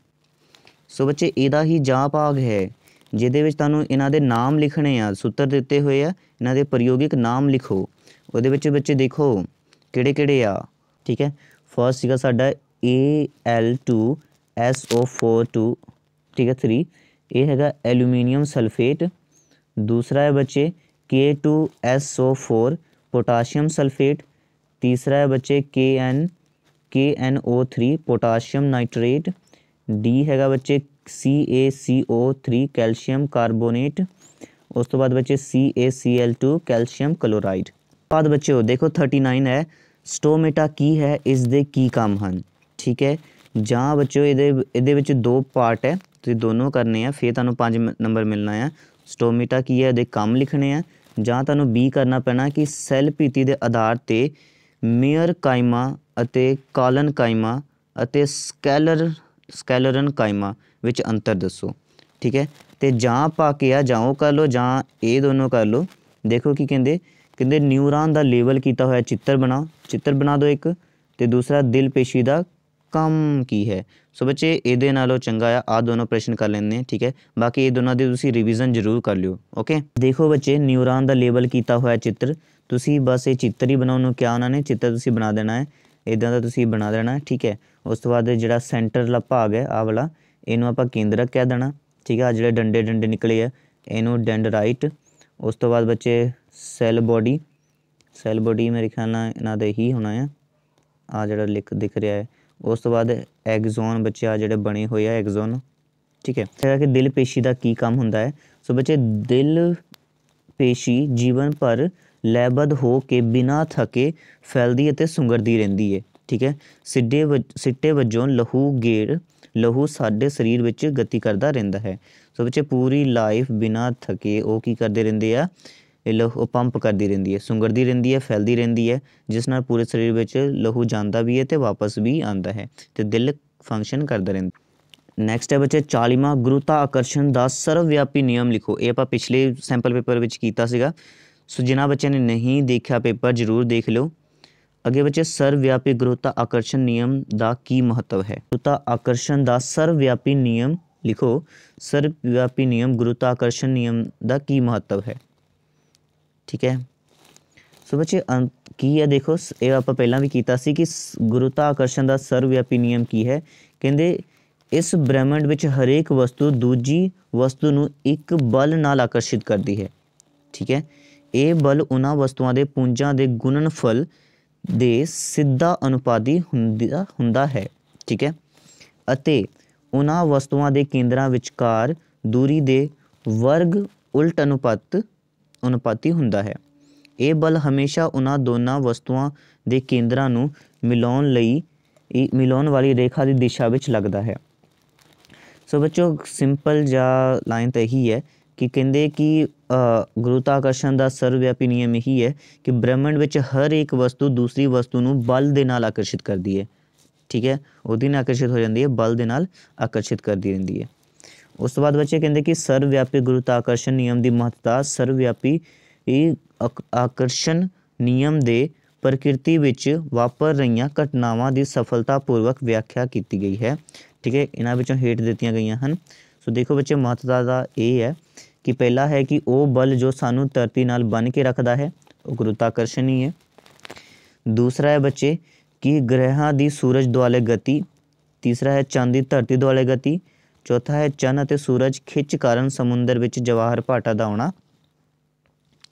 ਸੋ ਬੱਚੇ, ਇਹਦਾ ਹੀ ਜਾਂ ਭਾਗ ਹੈ, ਜਿਹਦੇ ਵਿੱਚ ਤੁਹਾਨੂੰ ਇਹਨਾਂ ਦੇ ਨਾਮ ਲਿਖਣੇ ਆ, ਸੂਤਰ ਦਿੱਤੇ ਹੋਏ ਆ, ਇਹਨਾਂ ਦੇ ਪ੍ਰਯੋਗਿਕ ਨਾਮ ਲਿਖੋ। ਉਹਦੇ ਵਿੱਚ ਬੱਚੇ ਦੇਖੋ ਕਿਹੜੇ ਕਿਹੜੇ ਆ, ਠੀਕ ਹੈ? ਫਰਸਟ ਸੀਗਾ ਸਾਡਾ Al2SO42 ਠੀਕ ਹੈ 3 ਇਹ ਹੈਗਾ ਐਲੂਮੀਨੀਅਮ ਸਲਫੇਟ ਦੂਸਰਾ ਹੈ ਬੱਚੇ K2SO4 ਪੋਟਾਸ਼ੀਅਮ ਸਲਫੇਟ ਤੀਸਰਾ ਹੈ ਬੱਚੇ KN KNO3 potassium nitrate D ਹੈਗਾ ਬੱਚੇ CaCO3 ਕੈਲਸ਼ੀਅਮ ਕਾਰਬੋਨੇਟ, ਉਸ ਤੋਂ ਬਾਅਦ ਬੱਚੇ CaCl2 ਕੈਲਸ਼ੀਅਮ ਕਲੋਰਾਈਡ। ਬਾਅਦ ਬੱਚਿਓ, ਦੇਖੋ 39 ਹੈ। ਸਟੋਮੇਟਾ ਕੀ ਹੈ? ਇਸ ਦੇ ਕੀ ਕੰਮ ਹਨ? ਠੀਕ ਹੈ? ਜਾਂ ਬੱਚਿਓ, ਇਹਦੇ ਇਹਦੇ ਵਿੱਚ ਦੋ ਪਾਰਟ ਹੈ। ਤੁਸੀਂ ਦੋਨੋਂ ਕਰਨੇ ਆ, ਫਿਰ ਤੁਹਾਨੂੰ 5 ਨੰਬਰ ਮਿਲਣਾ ਆ। ਸਟੋਮੇਟਾ ਕੀ ਹੈ? ਇਹਦੇ ਕੰਮ ਲਿਖਣੇ ਆ। ਜਾਂ ਤੁਹਾਨੂੰ ਬੀ ਕਰਨਾ ਪੈਣਾ ਕਿ ਸੈੱਲ ਭੀਤੀ ਦੇ ਆਧਾਰ ਤੇ ਮੇਅਰ ਕਾਇਮਾ ਅਤੇ ਕਾਲਨ ਕਾਇਮਾ ਅਤੇ ਸਕੈਲਰ, ਸਕੈਲਰਨ ਕਾਇਮਾ ਵਿੱਚ ਅੰਤਰ ਦੱਸੋ। ਠੀਕ ਹੈ? ਤੇ ਜਾਂ ਪਾ ਕੇ ਆ, ਜਾਂ ਉਹ ਕਰ ਲਓ, ਜਾਂ ਇਹ ਦੋਨੋਂ ਕਰ ਲਓ। ਦੇਖੋ ਕੀ ਕਹਿੰਦੇ ਕਹਿੰਦੇ ਨਿਊਰਾਨ ਦਾ ਲੇਬਲ ਕੀਤਾ ਹੋਇਆ ਚਿੱਤਰ ਬਣਾਓ। ਚਿੱਤਰ ਬਣਾ ਦਿਓ ਇੱਕ, ਤੇ ਦੂਸਰਾ ਦਿਲ ਪੇਸ਼ੀ ਦਾ ਕੰਮ ਕੀ ਹੈ? ਸੋ ਬੱਚੇ, ਇਹਦੇ ਨਾਲੋਂ ਚੰਗਾ ਆ ਆ ਦੋਨੋਂ ਪ੍ਰਸ਼ਨ ਕਰ ਲੈਂਦੇ ਆ ਠੀਕ ਹੈ? ਬਾਕੀ ਇਹ ਦੋਨਾਂ ਦੀ ਤੁਸੀਂ ਰਿਵੀਜ਼ਨ ਜ਼ਰੂਰ ਕਰ ਲਿਓ ਓਕੇ ਦੇਖੋ ਬੱਚੇ, ਨਿਊਰਾਨ ਦਾ ਲੇਬਲ ਕੀਤਾ ਹੋਇਆ ਚਿੱਤਰ ਤੁਸੀਂ ਬਸ ਇਹ ਚਿੱਤਰ ਹੀ ਬਣਾਉਣ ਨੂੰ ਕਿਹਾ ਉਹਨਾਂ ਨੇ, ਚਿੱਤਰ ਤੁਸੀਂ ਬਣਾ ਦੇਣਾ ਹੈ ਇਦਾਂ ਦਾ ਤੁਸੀਂ ਬਣਾ ਦੇਣਾ ਠੀਕ ਹੈ। ਉਸ ਤੋਂ ਬਾਅਦ ਜਿਹੜਾ ਸੈਂਟਰਲਾ ਭਾਗ ਹੈ ਆ ਵਾਲਾ, ਇਹਨੂੰ ਆਪਾਂ ਕੇਂਦਰਕ ਕਹਿ ਦੇਣਾ, ਠੀਕ ਹੈ। ਆ ਜਿਹੜੇ ਡੰਡੇ ਡੰਡੇ ਨਿਕਲੇ ਆ, ਇਹਨੂੰ ਡੈਂਡਰਾਈਟ ਉਸ ਤੋਂ ਬਾਅਦ ਬੱਚੇ ਸੈੱਲ ਬੋਡੀ ਸੈੱਲ ਬੋਡੀ ਮੇਰੇ ਖਿਆਲ ਨਾਲ ਇਹਨਾਂ ਦਾ ਹੀ ਹੋਣਾ ਆ ਆ ਜਿਹੜਾ ਲਿਖ, ਦਿਖ ਰਿਹਾ ਹੈ। ਉਸ ਤੋਂ ਬਾਅਦ ਐਗਜ਼ੋਨ ਬੱਚੇ ਆ ਜਿਹੜੇ ਬਣੇ ਹੋਏ ਆ ਐਗਜ਼ੋਨ ਠੀਕ ਹੈ। ਹੈਗਾ ਕਿ ਦਿਲ ਪੇਸ਼ੀ ਦਾ ਕੀ ਕੰਮ ਹੁੰਦਾ ਹੈ। ਸੋ ਬੱਚੇ, ਦਿਲ ਪੇਸ਼ੀ ਜੀਵਨ ਭਰ ਲੈਬਦ ਹੋ ਕੇ ਬਿਨਾਂ ਥਕੇ ਫੈਲਦੀ ਅਤੇ ਸੁੰਗਰਦੀ ਰਹਿੰਦੀ ਹੈ। ਠੀਕ ਹੈ? ਸਿੱਧੇ ਵਜ- ਸਿੱਟੇ ਵਜੋਂ ਲਹੂ ਗੇੜ, ਲਹੂ ਸਾਡੇ ਸਰੀਰ ਵਿੱਚ ਗਤੀ ਕਰਦਾ ਰਹਿੰਦਾ ਹੈ। ਸੋ ਬੱਚੇ, ਪੂਰੀ ਲਾਈਫ ਬਿਨਾਂ ਥਕੇ ਉਹ ਕੀ ਕਰਦੇ ਰਹਿੰਦੇ ਆ? ਇਹ ਲਹੂ ਪੰਪ ਕਰਦੀ ਰਹਿੰਦੀ ਹੈ। ਸੁੰਗਰਦੀ ਰਹਿੰਦੀ ਹੈ, ਫੈਲਦੀ ਰਹਿੰਦੀ ਹੈ, ਜਿਸ ਨਾਲ ਪੂਰੇ ਸਰੀਰ ਵਿੱਚ ਲਹੂ ਜਾਂਦਾ ਵੀ ਹੈ ਤੇ ਵਾਪਸ ਵੀ ਆਉਂਦਾ ਹੈ ਤੇ ਦਿਲ ਫੰਕਸ਼ਨ ਕਰਦਾ ਰਹਿੰਦਾ ਨੈਕਸਟ ਹੈ ਬੱਚੇ 40ਵਾਂ ਗੁਰੂਤਾ ਆਕਰਸ਼ਣ ਦਾ ਸਰਵ ਵਿਆਪੀ ਨਿਯਮ ਲਿਖੋ। ਇਹ ਆਪਾਂ ਪਿਛਲੇ ਸੈਂਪਲ ਪੇਪਰ ਵਿੱਚ ਕੀਤਾ ਸੀਗਾ। ਸੋ ਜਿਨ੍ਹਾਂ ਬੱਚਿਆਂ ਨੇ ਨਹੀਂ ਦੇਖਿਆ ਪੇਪਰ ਜ਼ਰੂਰ ਦੇਖ ਲਿਓ ਅੱਗੇ ਬੱਚੇ ਸਰਵਵਿਆਪੀ ਗੁਰੂਤਾ ਆਕਰਸ਼ਣ ਨਿਯਮ ਦਾ ਕੀ ਮਹੱਤਵ ਹੈ ਗੁਰੂਤਾ ਆਕਰਸ਼ਣ ਦਾ ਸਰਵਵਿਆਪੀ ਨਿਯਮ ਲਿਖੋ ਸਰਵਵਿਆਪੀ ਨਿਯਮ ਗੁਰੂਤਾ ਆਕਰਸ਼ਣ ਨਿਯਮ ਦਾ ਕੀ ਮਹੱਤਵ ਹੈ ਠੀਕ ਹੈ ਸੋ ਬੱਚੇ ਅੰਤ ਕੀ ਹੈ ਦੇਖੋ ਸ- ਇਹ ਆਪਾਂ ਪਹਿਲਾਂ ਵੀ ਕੀਤਾ ਸੀ ਕਿ ਸ- ਗੁਰੂਤਾ ਆਕਰਸ਼ਣ ਦਾ ਸਰਵਵਿਆਪੀ ਨਿਯਮ ਕੀ ਹੈ ਕਹਿੰਦੇ ਇਸ ਬ੍ਰਹਿਮੰਡ ਵਿੱਚ ਹਰੇਕ ਵਸਤੂ ਦੂਜੀ ਵਸਤੂ ਨੂੰ ਇੱਕ ਬਲ ਨਾਲ ਆਕਰਸ਼ਿਤ ਕਰਦੀ ਹੈ ਠੀਕ ਹੈ ਇਹ ਬਲ ਉਹਨਾਂ ਵਸਤੂਆਂ ਦੇ ਪੁੰਜਾਂ ਦੇ ਗੁਣਨਫਲ ਦੇ ਸਿੱਧਾ ਅਨੁਪਾਤੀ ਹੁੰਦਾ ਹੁੰਦਾ ਹੈ, ਠੀਕ ਹੈ? ਅਤੇ ਉਹਨਾਂ ਵਸਤੂਆਂ ਦੇ ਕੇਂਦਰਾਂ ਵਿਚਕਾਰ ਦੂਰੀ ਦੇ ਵਰਗ ਉਲਟ ਅਨੁਪਾਤ, ਅਨੁਪਾਤੀ ਹੁੰਦਾ ਹੈ। ਇਹ ਬਲ ਹਮੇਸ਼ਾ ਉਹਨਾਂ ਦੋਨਾਂ ਵਸਤੂਆਂ ਦੇ ਕੇਂਦਰਾਂ ਨੂੰ ਮਿਲਾਉਣ ਲਈ ਮਿਲਾਉਣ ਵਾਲੀ ਰੇਖਾ ਦੀ ਦਿਸ਼ਾ ਵਿੱਚ ਲੱਗਦਾ ਹੈ। ਸੋ ਬੱਚੋ ਸਿੰਪਲ ਜਾਂ ਲਾਈਨ ਤਾਂ ਇਹੀ ਹੈ ਕਿ ਕਹਿੰਦੇ ਕਿ ਗੁਰੂਤਾਕਰਸ਼ਣ ਦਾ ਸਰਵਵਿਆਪੀ ਨਿਯਮ ਇਹੀ ਹੈ ਕਿ ਬ੍ਰਹਿਮੰਡ ਵਿੱਚ ਹਰ ਇੱਕ ਵਸਤੂ ਦੂਸਰੀ ਵਸਤੂ ਨੂੰ ਬਲ ਦੇ ਨਾਲ ਆਕਰਸ਼ਿਤ ਕਰਦੀ ਹੈ। ਠੀਕ ਹੈ? ਉਹਦੇ ਨਾਲ ਆਕਰਸ਼ਿਤ ਹੋ ਜਾਂਦੀ ਹੈ, ਬਲ ਦੇ ਨਾਲ ਆਕਰਸ਼ਿਤ ਕਰਦੀ ਰਹਿੰਦੀ ਹੈ। ਉਸ ਤੋਂ ਬਾਅਦ ਬੱਚੇ ਕਹਿੰਦੇ ਕਿ ਸਰਵਵਿਆਪੀ ਗੁਰੂਤਾਕਰਸ਼ਣ ਨਿਯਮ ਦੀ ਮਹੱਤਤਾ ਸਰਵਵਿਆਪੀ ਇਹ ਆਕਰਸ਼ਣ ਨਿਯਮ ਦੇ ਪ੍ਰਕਿਰਤੀ ਵਿੱਚ ਵਾਪਰ ਰਹੀਆਂ ਘਟਨਾਵਾਂ ਦੀ ਸਫਲਤਾਪੂਰਵਕ ਵਿਆਖਿਆ ਕੀਤੀ ਗਈ ਹੈ। ਠੀਕ ਹੈ? ਇਹਨਾਂ ਵਿੱਚੋਂ ਹੇਠ ਦਿੱਤੀਆਂ ਗਈਆਂ ਹਨ। ਸੋ ਦੇਖੋ ਬੱਚੇ, ਮਹੱਤਤਾ ਦਾ ਇਹ ਹੈ ਕਿ ਪਹਿਲਾ ਹੈ ਕਿ ਉਹ ਬਲ ਜੋ ਸਾਨੂੰ ਧਰਤੀ ਨਾਲ ਬੰਨ ਕੇ ਰੱਖਦਾ ਹੈ, ਉਹ ਗੁਰੂਤਾਕਰਸ਼ਣ ਹੀ ਹੈ। ਦੂਸਰਾ ਹੈ ਬੱਚੇ ਕਿ ਗ੍ਰਹਿਆਂ ਦੀ ਸੂਰਜ ਦੁਆਲੇ ਗਤੀ, ਤੀਸਰਾ ਹੈ ਚੰਦ ਦੀ ਧਰਤੀ ਦੁਆਲੇ ਗਤੀ, ਚੌਥਾ ਹੈ ਚੰਨ ਅਤੇ ਸੂਰਜ ਖਿੱਚ ਕਾਰਨ ਸਮੁੰਦਰ ਵਿੱਚ ਜਵਾਹਰ ਭਾਟਾ ਦਾ ਆਉਣਾ।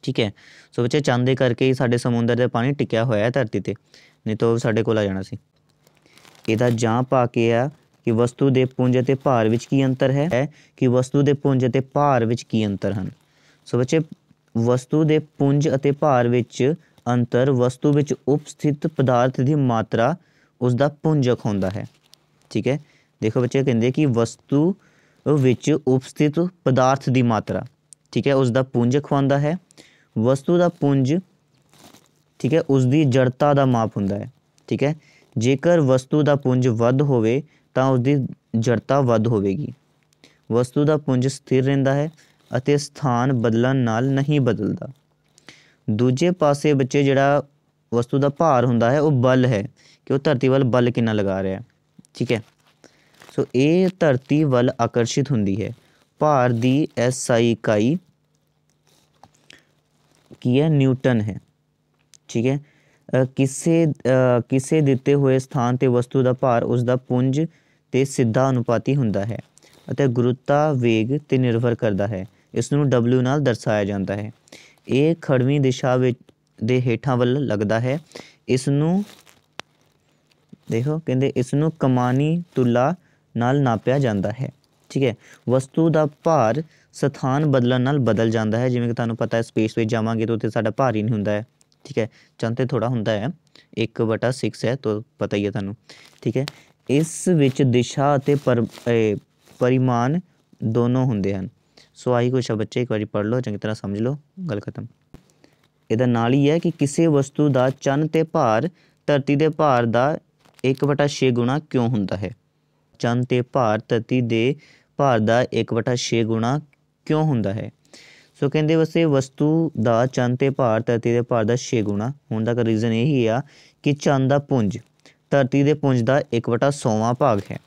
ਠੀਕ ਹੈ, ਸੋ ਬੱਚੇ ਚੰਦ ਦੇ ਕਰਕੇ ਹੀ ਸਾਡੇ ਸਮੁੰਦਰ ਦੇ ਪਾਣੀ ਟਿਕਿਆ ਹੋਇਆ ਹੈ ਧਰਤੀ ਤੇ, ਨਹੀਂ ਤਾਂ ਉਹ ਸਾਡੇ ਕੋਲ ਆ ਜਾਣਾ ਸੀ। ਇਹਦਾ ਜਾਂ ਪਾ ਕੇ ਆ ਕਿ ਵਸਤੂ ਦੇ ਪੁੰਜ ਅਤੇ ਭਾਰ ਵਿੱਚ ਕੀ ਅੰਤਰ ਹੈ? ਕਿ ਵਸਤੂ ਦੇ ਪੁੰਜ ਅਤੇ ਭਾਰ ਵਿੱਚ ਕੀ ਅੰਤਰ ਹਨ? ਸੋ ਬੱਚੇ, ਵਸਤੂ ਦੇ ਪੁੰਜ ਅਤੇ ਭਾਰ ਵਿੱਚ ਅੰਤਰ ਵਸਤੂ ਵਿੱਚ ਉਪਸਥਿਤ ਪਦਾਰਥ ਦੀ ਮਾਤਰਾ ਉਸ ਦਾ ਪੁੰਜਕ ਹੁੰਦਾ ਹੈ। ਠੀਕ ਹੈ? ਦੇਖੋ ਬੱਚੇ, ਕਹਿੰਦੇ ਕਿ ਵਸਤੂ ਵਿੱਚ ਉਪਸਥਿਤ ਪਦਾਰਥ ਦੀ ਮਾਤਰਾ, ਠੀਕ ਹੈ ਉਸ ਦਾ ਪੁੰਜਕ ਹੁੰਦਾ ਹੈ। ਵਸਤੂ ਦਾ ਪੁੰਜ, ਠੀਕ ਹੈ ਉਸ ਦੀ ਜੜਤਾ ਦਾ ਮਾਪ ਹੁੰਦਾ ਹੈ। ਠੀਕ ਹੈ? ਜੇਕਰ ਵਸਤੂ ਦਾ ਪੁੰਜ ਵੱਧ ਹੋਵੇ ਤਾਂ ਉਸ ਦੀ ਜੜਤਾ ਵੱਧ ਹੋਵੇਗੀ। ਵਸਤੂ ਦਾ ਪੁੰਜ ਸਥਿਰ ਰਹਿੰਦਾ ਹੈ ਅਤੇ ਸਥਾਨ ਬਦਲਣ ਨਾਲ ਨਹੀਂ ਬਦਲਦਾ। ਦੂਜੇ ਪਾਸੇ ਬੱਚੇ ਜਿਹੜਾ ਵਸਤੂ ਦਾ ਭਾਰ ਹੁੰਦਾ ਹੈ ਉਹ ਬਲ ਹੈ ਕਿ ਉਹ ਧਰਤੀ ਵੱਲ ਬਲ ਕਿੰਨਾ ਲਗਾ ਰਿਹਾ ਹੈ। ਠੀਕ ਹੈ। ਸੋ ਇਹ ਧਰਤੀ ਵੱਲ ਆਕਰਸ਼ਿਤ ਹੁੰਦੀ ਹੈ। ਭਾਰ ਦੀ ਐਸਆਈ ਇਕਾਈ ਕੀ ਹੈ? ਨਿਊਟਨ ਹੈ। ਠੀਕ ਹੈ। ਅ, ਕਿਸੇ ਅ, ਕਿਸੇ ਦਿੱਤੇ ਹੋਏ ਸਥਾਨ ਤੇ ਵਸਤੂ ਦਾ ਭਾਰ ਉਸ ਦਾ ਪੁੰਜ ਤੇ ਸਿੱਧਾ ਅਨੁਪਾਤੀ ਹੁੰਦਾ ਹੈ ਅਤੇ ਗੁਰੁੱਤਾ ਵੇਗ ਤੇ ਨਿਰਭਰ ਕਰਦਾ ਹੈ। ਇਸ ਨੂੰ W ਨਾਲ ਦਰਸਾਇਆ ਜਾਂਦਾ ਹੈ। ਇਹ ਖੜਵੀਂ ਦਿਸ਼ਾ ਵਿੱਚ ਦੇ ਹੇਠਾਂ ਵੱਲ ਲੱਗਦਾ ਹੈ। ਇਸ ਨੂੰ ਦੇਖੋ, ਕਹਿੰਦੇ ਇਸ ਨੂੰ ਕਮਾਨੀ ਤੁਲਾ ਨਾਲ ਨਾਪਿਆ ਜਾਂਦਾ ਹੈ। ਠੀਕ ਹੈ, ਵਸਤੂ ਦਾ ਭਾਰ ਸਥਾਨ ਬਦਲਣ ਨਾਲ ਬਦਲ ਜਾਂਦਾ ਹੈ। ਜਿਵੇਂ ਕਿ ਤੁਹਾਨੂੰ ਪਤਾ ਹੈ, ਸਪੇਸ ਵਿੱਚ ਜਾਵਾਂਗੇ ਤਾਂ ਉੱਥੇ ਸਾਡਾ ਭਾਰ ਹੀ ਨਹੀਂ ਹੁੰਦਾ ਹੈ। ਠੀਕ ਹੈ ਚੰਦ ਤੇ ਥੋੜਾ ਹੁੰਦਾ ਹੈ। 1/6 ਹੈ, ਤਾਂ ਪਤਾ ਹੀ ਹੈ ਤੁਹਾਨੂੰ। ਠੀਕ ਹੈ ਇਸ ਵਿੱਚ ਦਿਸ਼ਾ ਅਤੇ ਪਰ ਪਰਿਮਾਣ ਦੋਨੋਂ ਹੁੰਦੇ ਹਨ। ਸੋ ਆਹੀ ਕੁਛ ਬੱਚੇ, ਇੱਕ ਵਾਰੀ ਪੜ੍ਹ ਲਓ, ਚੰਗੀ ਤਰ੍ਹਾਂ ਸਮਝ ਲਓ, ਗੱਲ ਖਤਮ। ਇਹਦਾ ਨਾਲ ਹੀ ਹੈ ਕਿ ਕਿਸੇ ਵਸਤੂ ਦਾ ਚੰਨ ਤੇ ਭਾਰ, ਧਰਤੀ ਦੇ ਭਾਰ ਦਾ 1/6 ਗੁਣਾ ਕਿਉਂ ਹੁੰਦਾ ਹੈ? ਚੰਨ ਤੇ ਭਾਰ, ਧਰਤੀ ਦੇ ਭਾਰ ਦਾ 1/6 ਗੁਣਾ ਕਿਉਂ ਹੁੰਦਾ ਹੈ? ਸੋ ਕਹਿੰਦੇ ਵਸੇ ਵਸਤੂ ਦਾ ਚੰਨ ਤੇ ਭਾਰ, ਧਰਤੀ ਦੇ ਭਾਰ ਦਾ 6 ਗੁਣਾ। ਹੋਣ ਦਾ ਰੀਜ਼ਨ ਇਹ ਹੀ ਆ ਕਿ ਚੰਨ ਦਾ ਪੁੰਜ ਧਰਤੀ ਦੇ ਪੁੰਜ ਦਾ 1/100ਵਾਂ ਭਾਗ ਹੈ।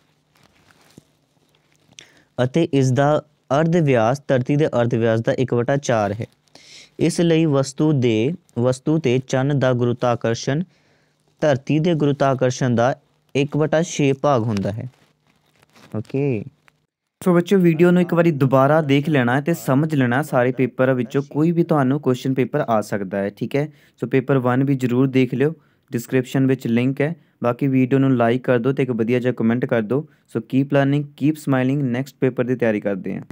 ਅਤੇ ਇਸ ਦਾ ਅਰਧ ਵਿਆਸ ਧਰਤੀ ਦੇ ਅਰਧ ਵਿਆਸ ਦਾ 1/4 ਹੈ। ਇਸ ਲਈ ਵਸਤੂ ਦੇ, ਵਸਤੂ ਤੇ ਚੰਨ ਦਾ ਗੁਰੂਤਾਕਰਸ਼ਣ ਧਰਤੀ ਦੇ ਗੁਰੂਤਾਕਰਸ਼ਣ ਦਾ 1/6 ਭਾਗ ਹੁੰਦਾ ਹੈ। ਓਕੇ। ਸੋ ਬੱਚਿਓ, ਵੀਡੀਓ ਨੂੰ ਇੱਕ ਵਾਰੀ ਦੁਬਾਰਾ ਦੇਖ ਲੈਣਾ ਹੈ ਤੇ ਸਮਝ ਲੈਣਾ ਸਾਰੇ ਪੇਪਰ ਵਿੱਚੋਂ ਕੋਈ ਵੀ ਤੁਹਾਨੂੰ ਕੁਐਸਚਨ ਪੇਪਰ ਆ ਸਕਦਾ ਹੈ, ਠੀਕ ਹੈ? ਸੋ ਪੇਪਰ 1 ਵੀ ਜਰੂਰ ਦੇਖ ਲਿਓ। ਡਿਸਕ੍ਰਿਪਸ਼ਨ ਵਿੱਚ ਲਿੰਕ ਹੈ। ਬਾਕੀ ਵੀਡੀਓ ਨੂੰ ਲਾਈਕ ਕਰ ਦਿਓ ਤੇ ਇੱਕ ਵਧੀਆ ਜਿਹਾ ਕਮੈਂਟ ਕਰ ਦਿਓ। So keep learning keep smiling next paper ਦੀ ਤਿਆਰੀ ਕਰਦੇ ਹਾਂ।